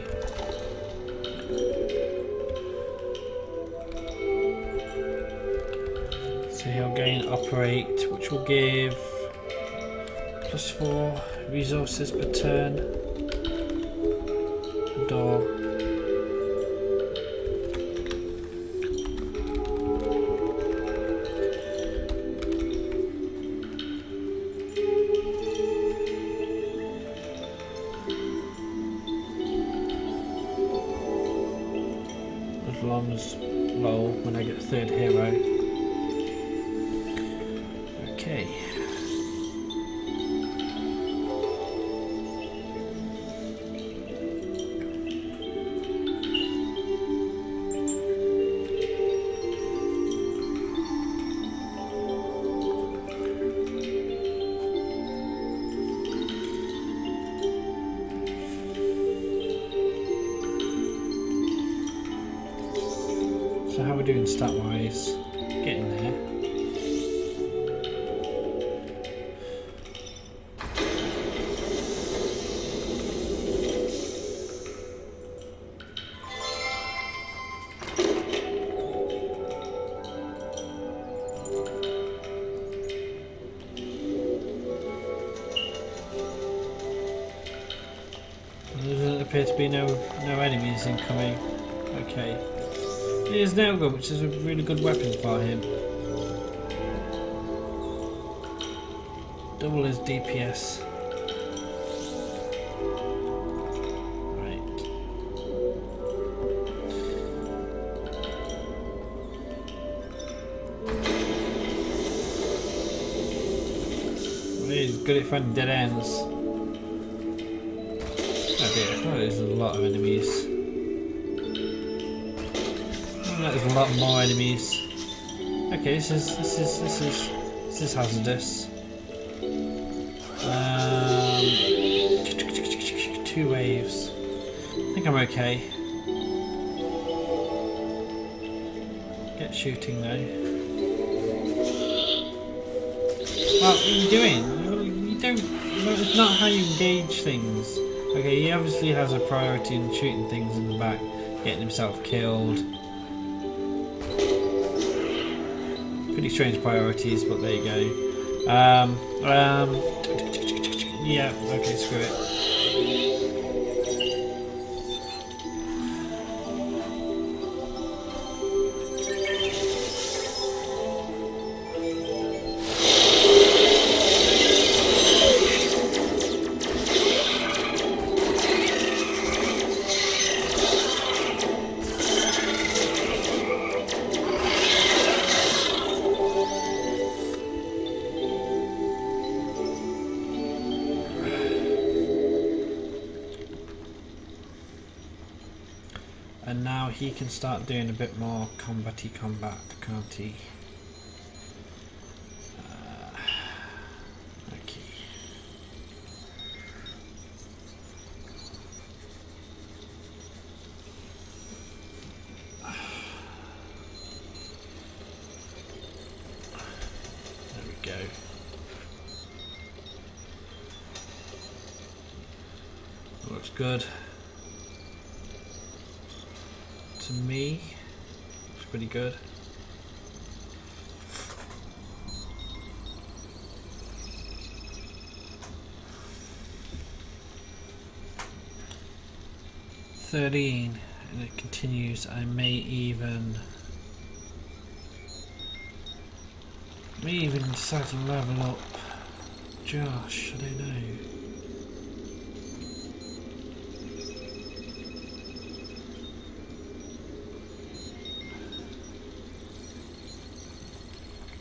So he'll gain operate, which will give plus four resources per turn. Door. Be no no enemies incoming. Okay. Here's Nailgun, which is a really good weapon for him. Double his DPS. Right. He's good at finding dead ends. Lot of enemies. Oh, There's a lot more enemies. Okay, this is this is this is this is hazardous. Um, two waves. I think I'm okay. Get shooting though. What are you doing? You don't. It's not how you engage things. Okay, he obviously has a priority in shooting things in the back, getting himself killed. Pretty strange priorities, but there you go. Um, um, yeah, okay, screw it. Doing a bit more combaty combat, can't he? 13 and it continues I may even may even decide to level up Josh I don't know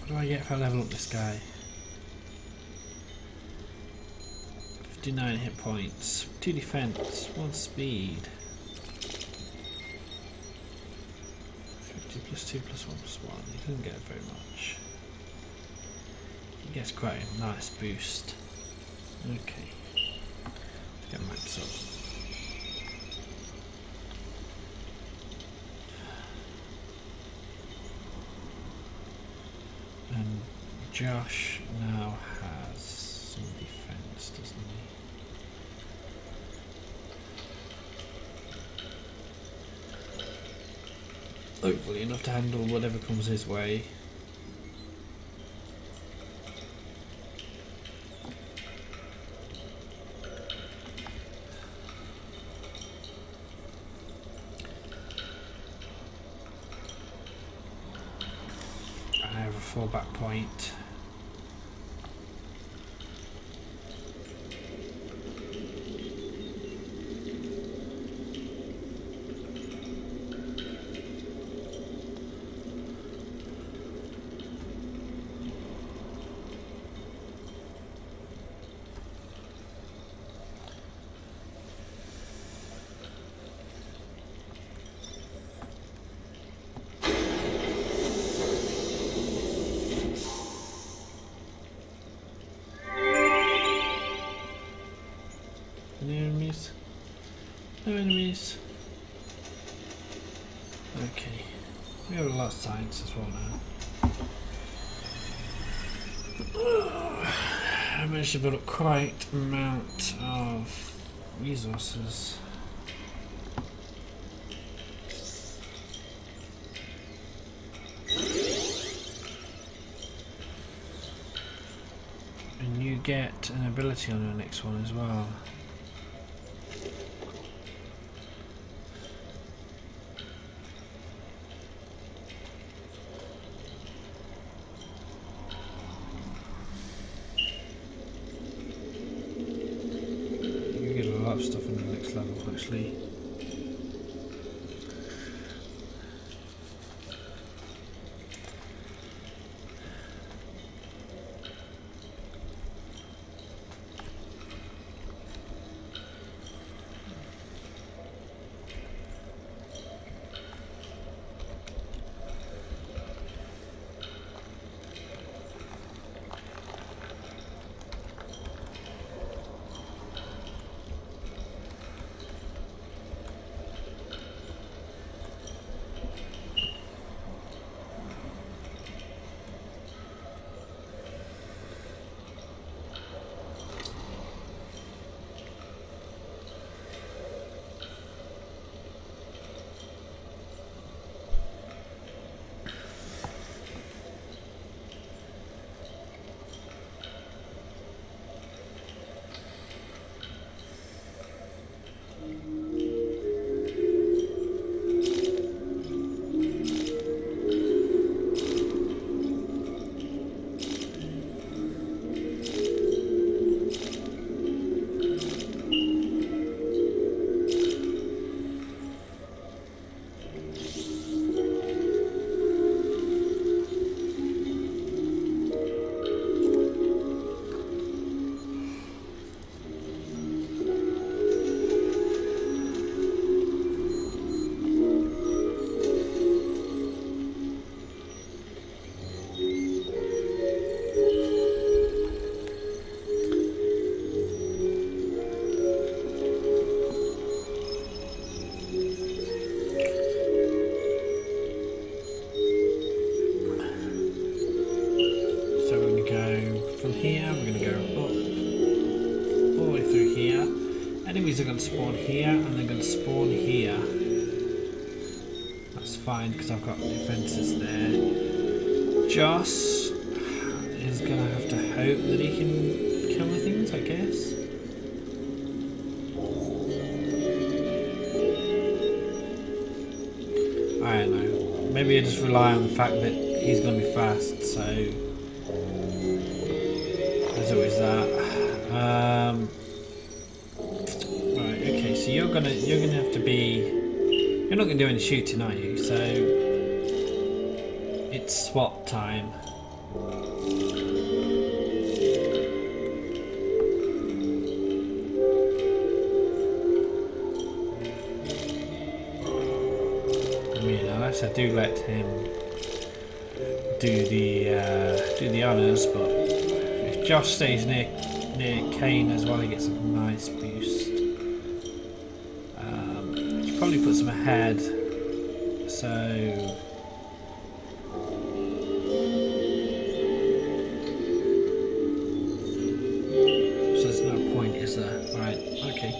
What do I get if I level up this guy? 59 hit points, 2 defense, 1 speed. 2 plus 1 plus 1, he doesn't get very much. He gets quite a nice boost. Okay. Let's get max up. And Josh now has some defense, doesn't he? Hopefully enough to handle whatever comes his way. I have a fallback point. Any enemies? Enemies. Okay. We have a lot of science as well now. *sighs* I managed to build up quite amount of resources. And you get an ability on your next one as well. You get a lot of stuff in the next level actually. Enemies are going to spawn here, and they're going to spawn here. That's fine, because I've got defences there. Joss is going to have to hope that he can kill the things, I guess. I don't know. Maybe I just rely on the fact that he's going to be fast, so There's always that. Um, gonna you're gonna have to be. You're not gonna do any shooting, are you? So it's swap time. I mean, unless I do let him do the uh, do the honours, but if Josh stays near near Kane as well, he gets a nice boost. Puts him so. So there's no point, is there? Right, okay.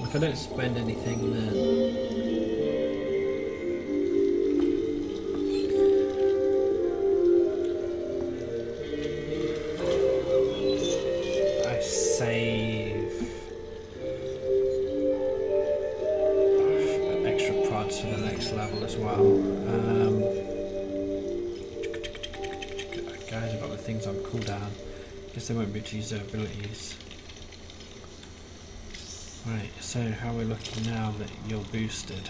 If I don't spend anything, Guess they won't be able to use their abilities. Right, so how are we looking now that you're boosted?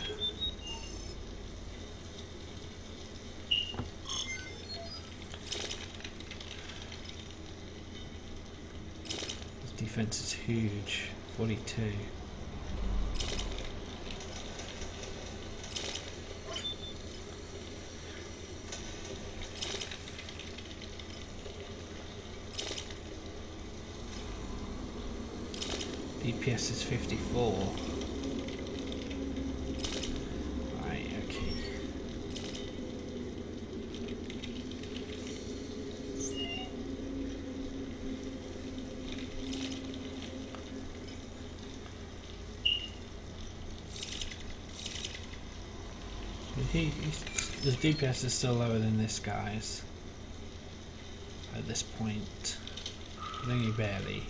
His defense is huge, 42. DPS is 54. Right, okay. His DPS is still lower than this guy's at this point, only barely.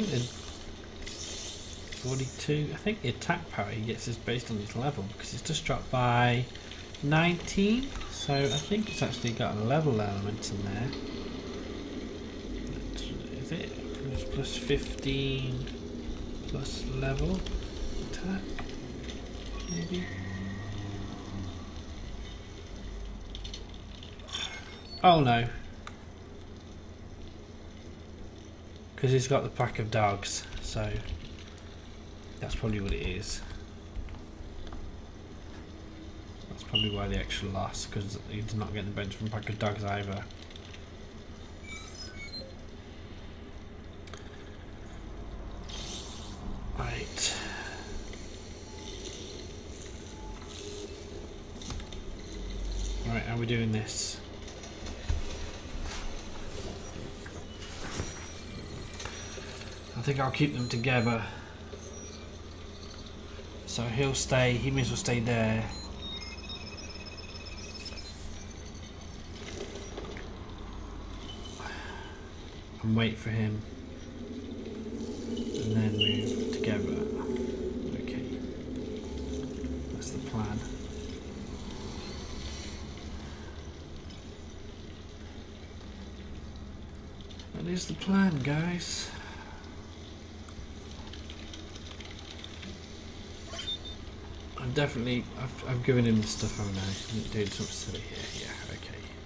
Think the 42, I think the attack power he gets is based on his level because it's just dropped by 19 so I think it's actually got a level element in there. Is it plus, plus 15 plus level attack maybe? Oh no, because he's got the pack of dogs, so that's probably what it is. That's probably why the extra loss, because he's not getting the bench from pack of dogs either. Right. Right, how are we doing this? Think I'll keep them together. So he'll stay, he as well stay there. And wait for him. And then move together. Okay. That's the plan. That is the plan, guys. I've definitely, I've, I've given him the stuff I know. I'm doing something silly here. Yeah, okay.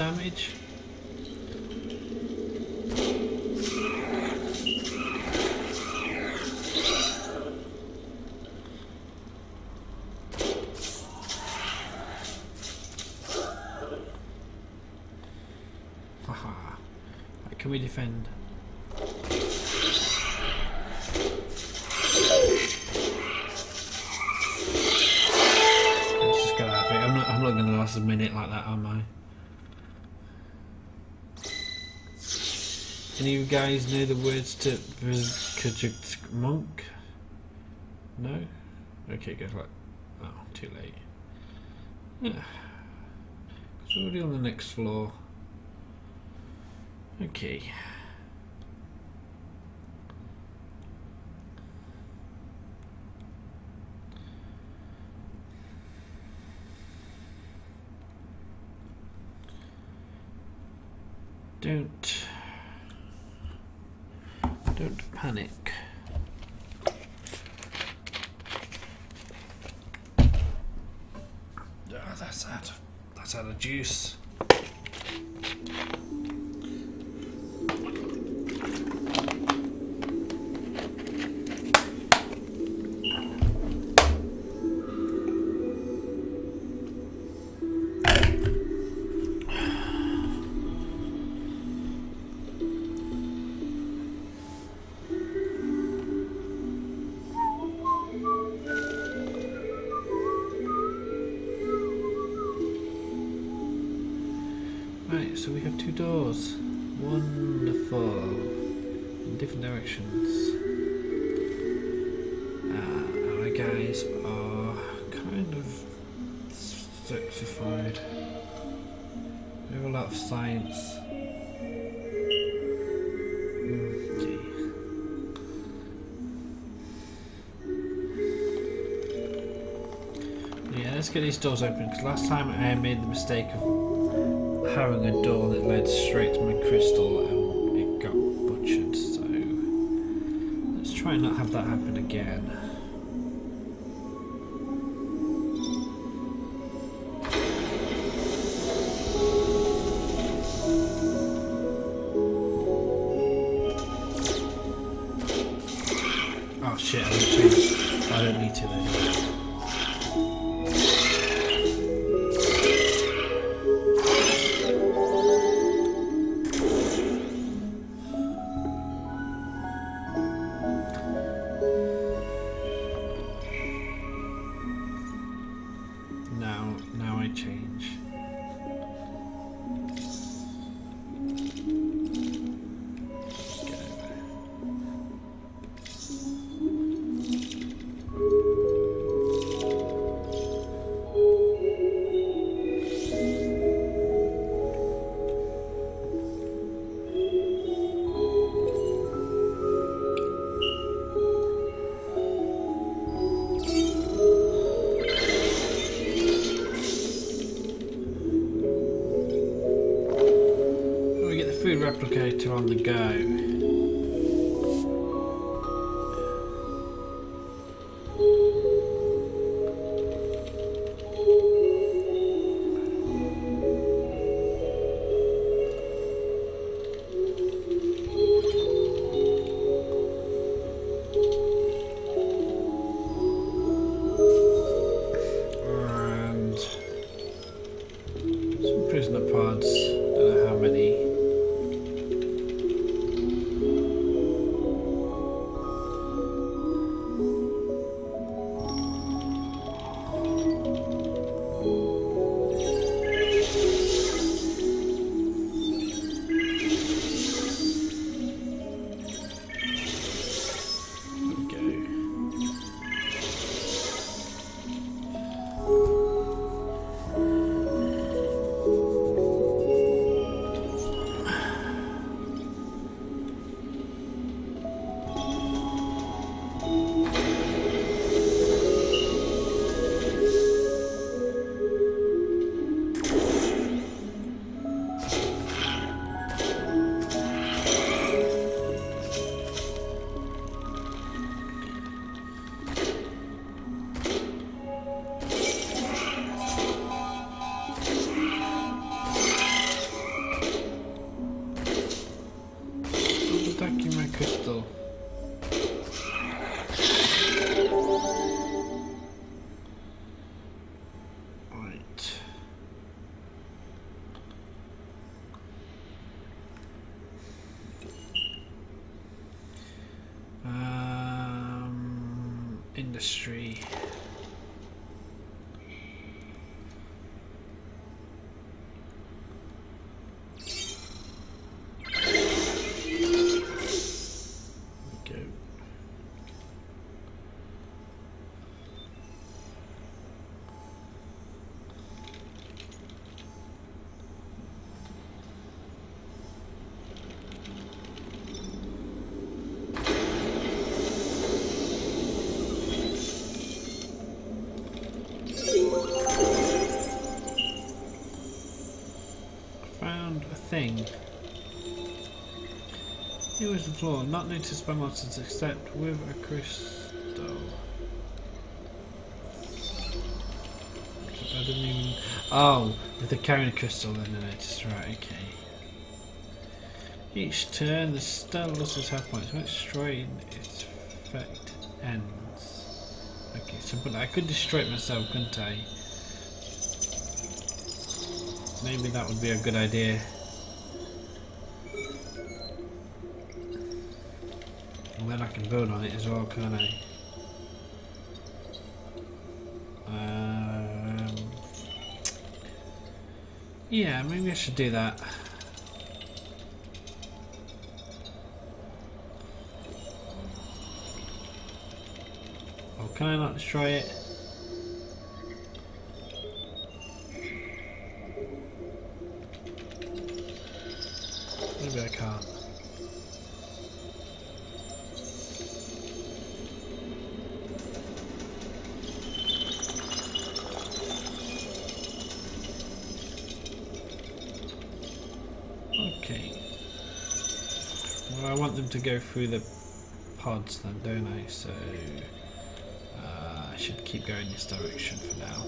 Damage. Guys know the words to Kajik Monk? No? Okay, good. Like, oh, too late. Yeah. It's already on the next floor. Okay. Don't don't panic. Ah, that's that's out of juice. Let's get these doors open because last time I made the mistake of having a door that led straight to my crystal and it got butchered, so let's try and not have that happen again. Tapestry. The floor, not noticed by monsters except with a crystal. I didn't even. Oh, with the carrying a crystal, then I noticed. Right, okay. Each turn, the stone loses health points. When it's destroyed, its effect ends. Okay, so but I could destroy it myself, couldn't I? Maybe that would be a good idea. Build on it as well, can't I? Um, yeah, maybe I should do that. Oh, can I not destroy it? To go through the pods then, don't I? So uh, I should keep going this direction for now.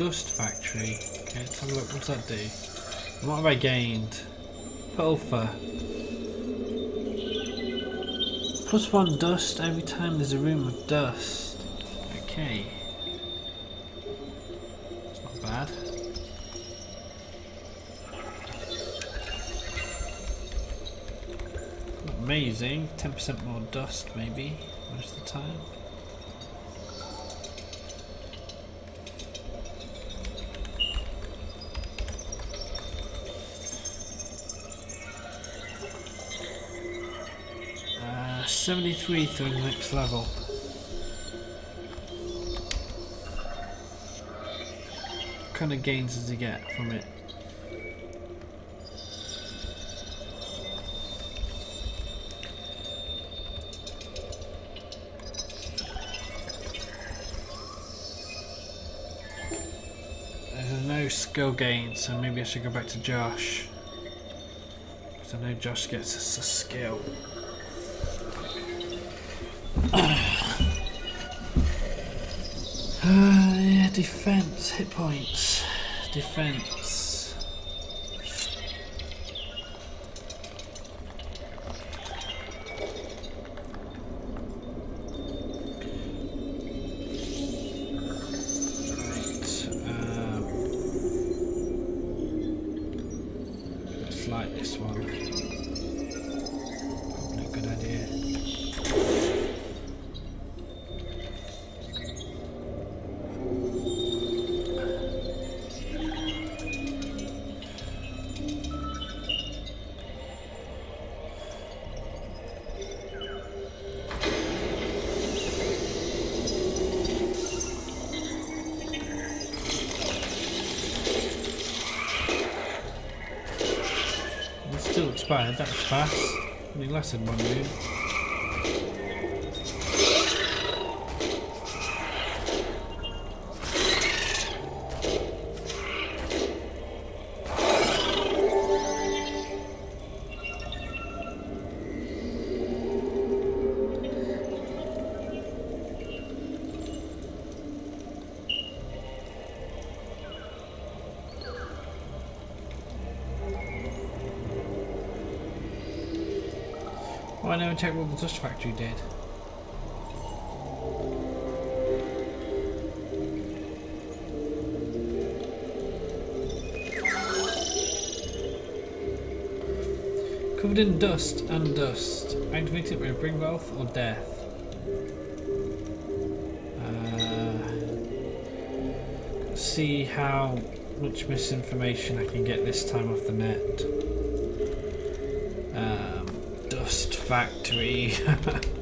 Dust factory. Okay, let's have a look. What's that do? What have I gained? Pulver. Plus one dust every time there's a room of dust. Okay. It's not bad. Amazing. 10% more dust maybe most of the time. 73 to the next level. What kind of gains does he get from it? There's no skill gain, so maybe I should go back to Josh. Because I know Josh gets us a skill. Uh, yeah, defense, hit points, defense. Was fast. Only lasted one room. Check what the dust factory did? Covered in dust and dust. Activate it may bring wealth or death. Uh, see how much misinformation I can get this time off the net. Factory. *laughs*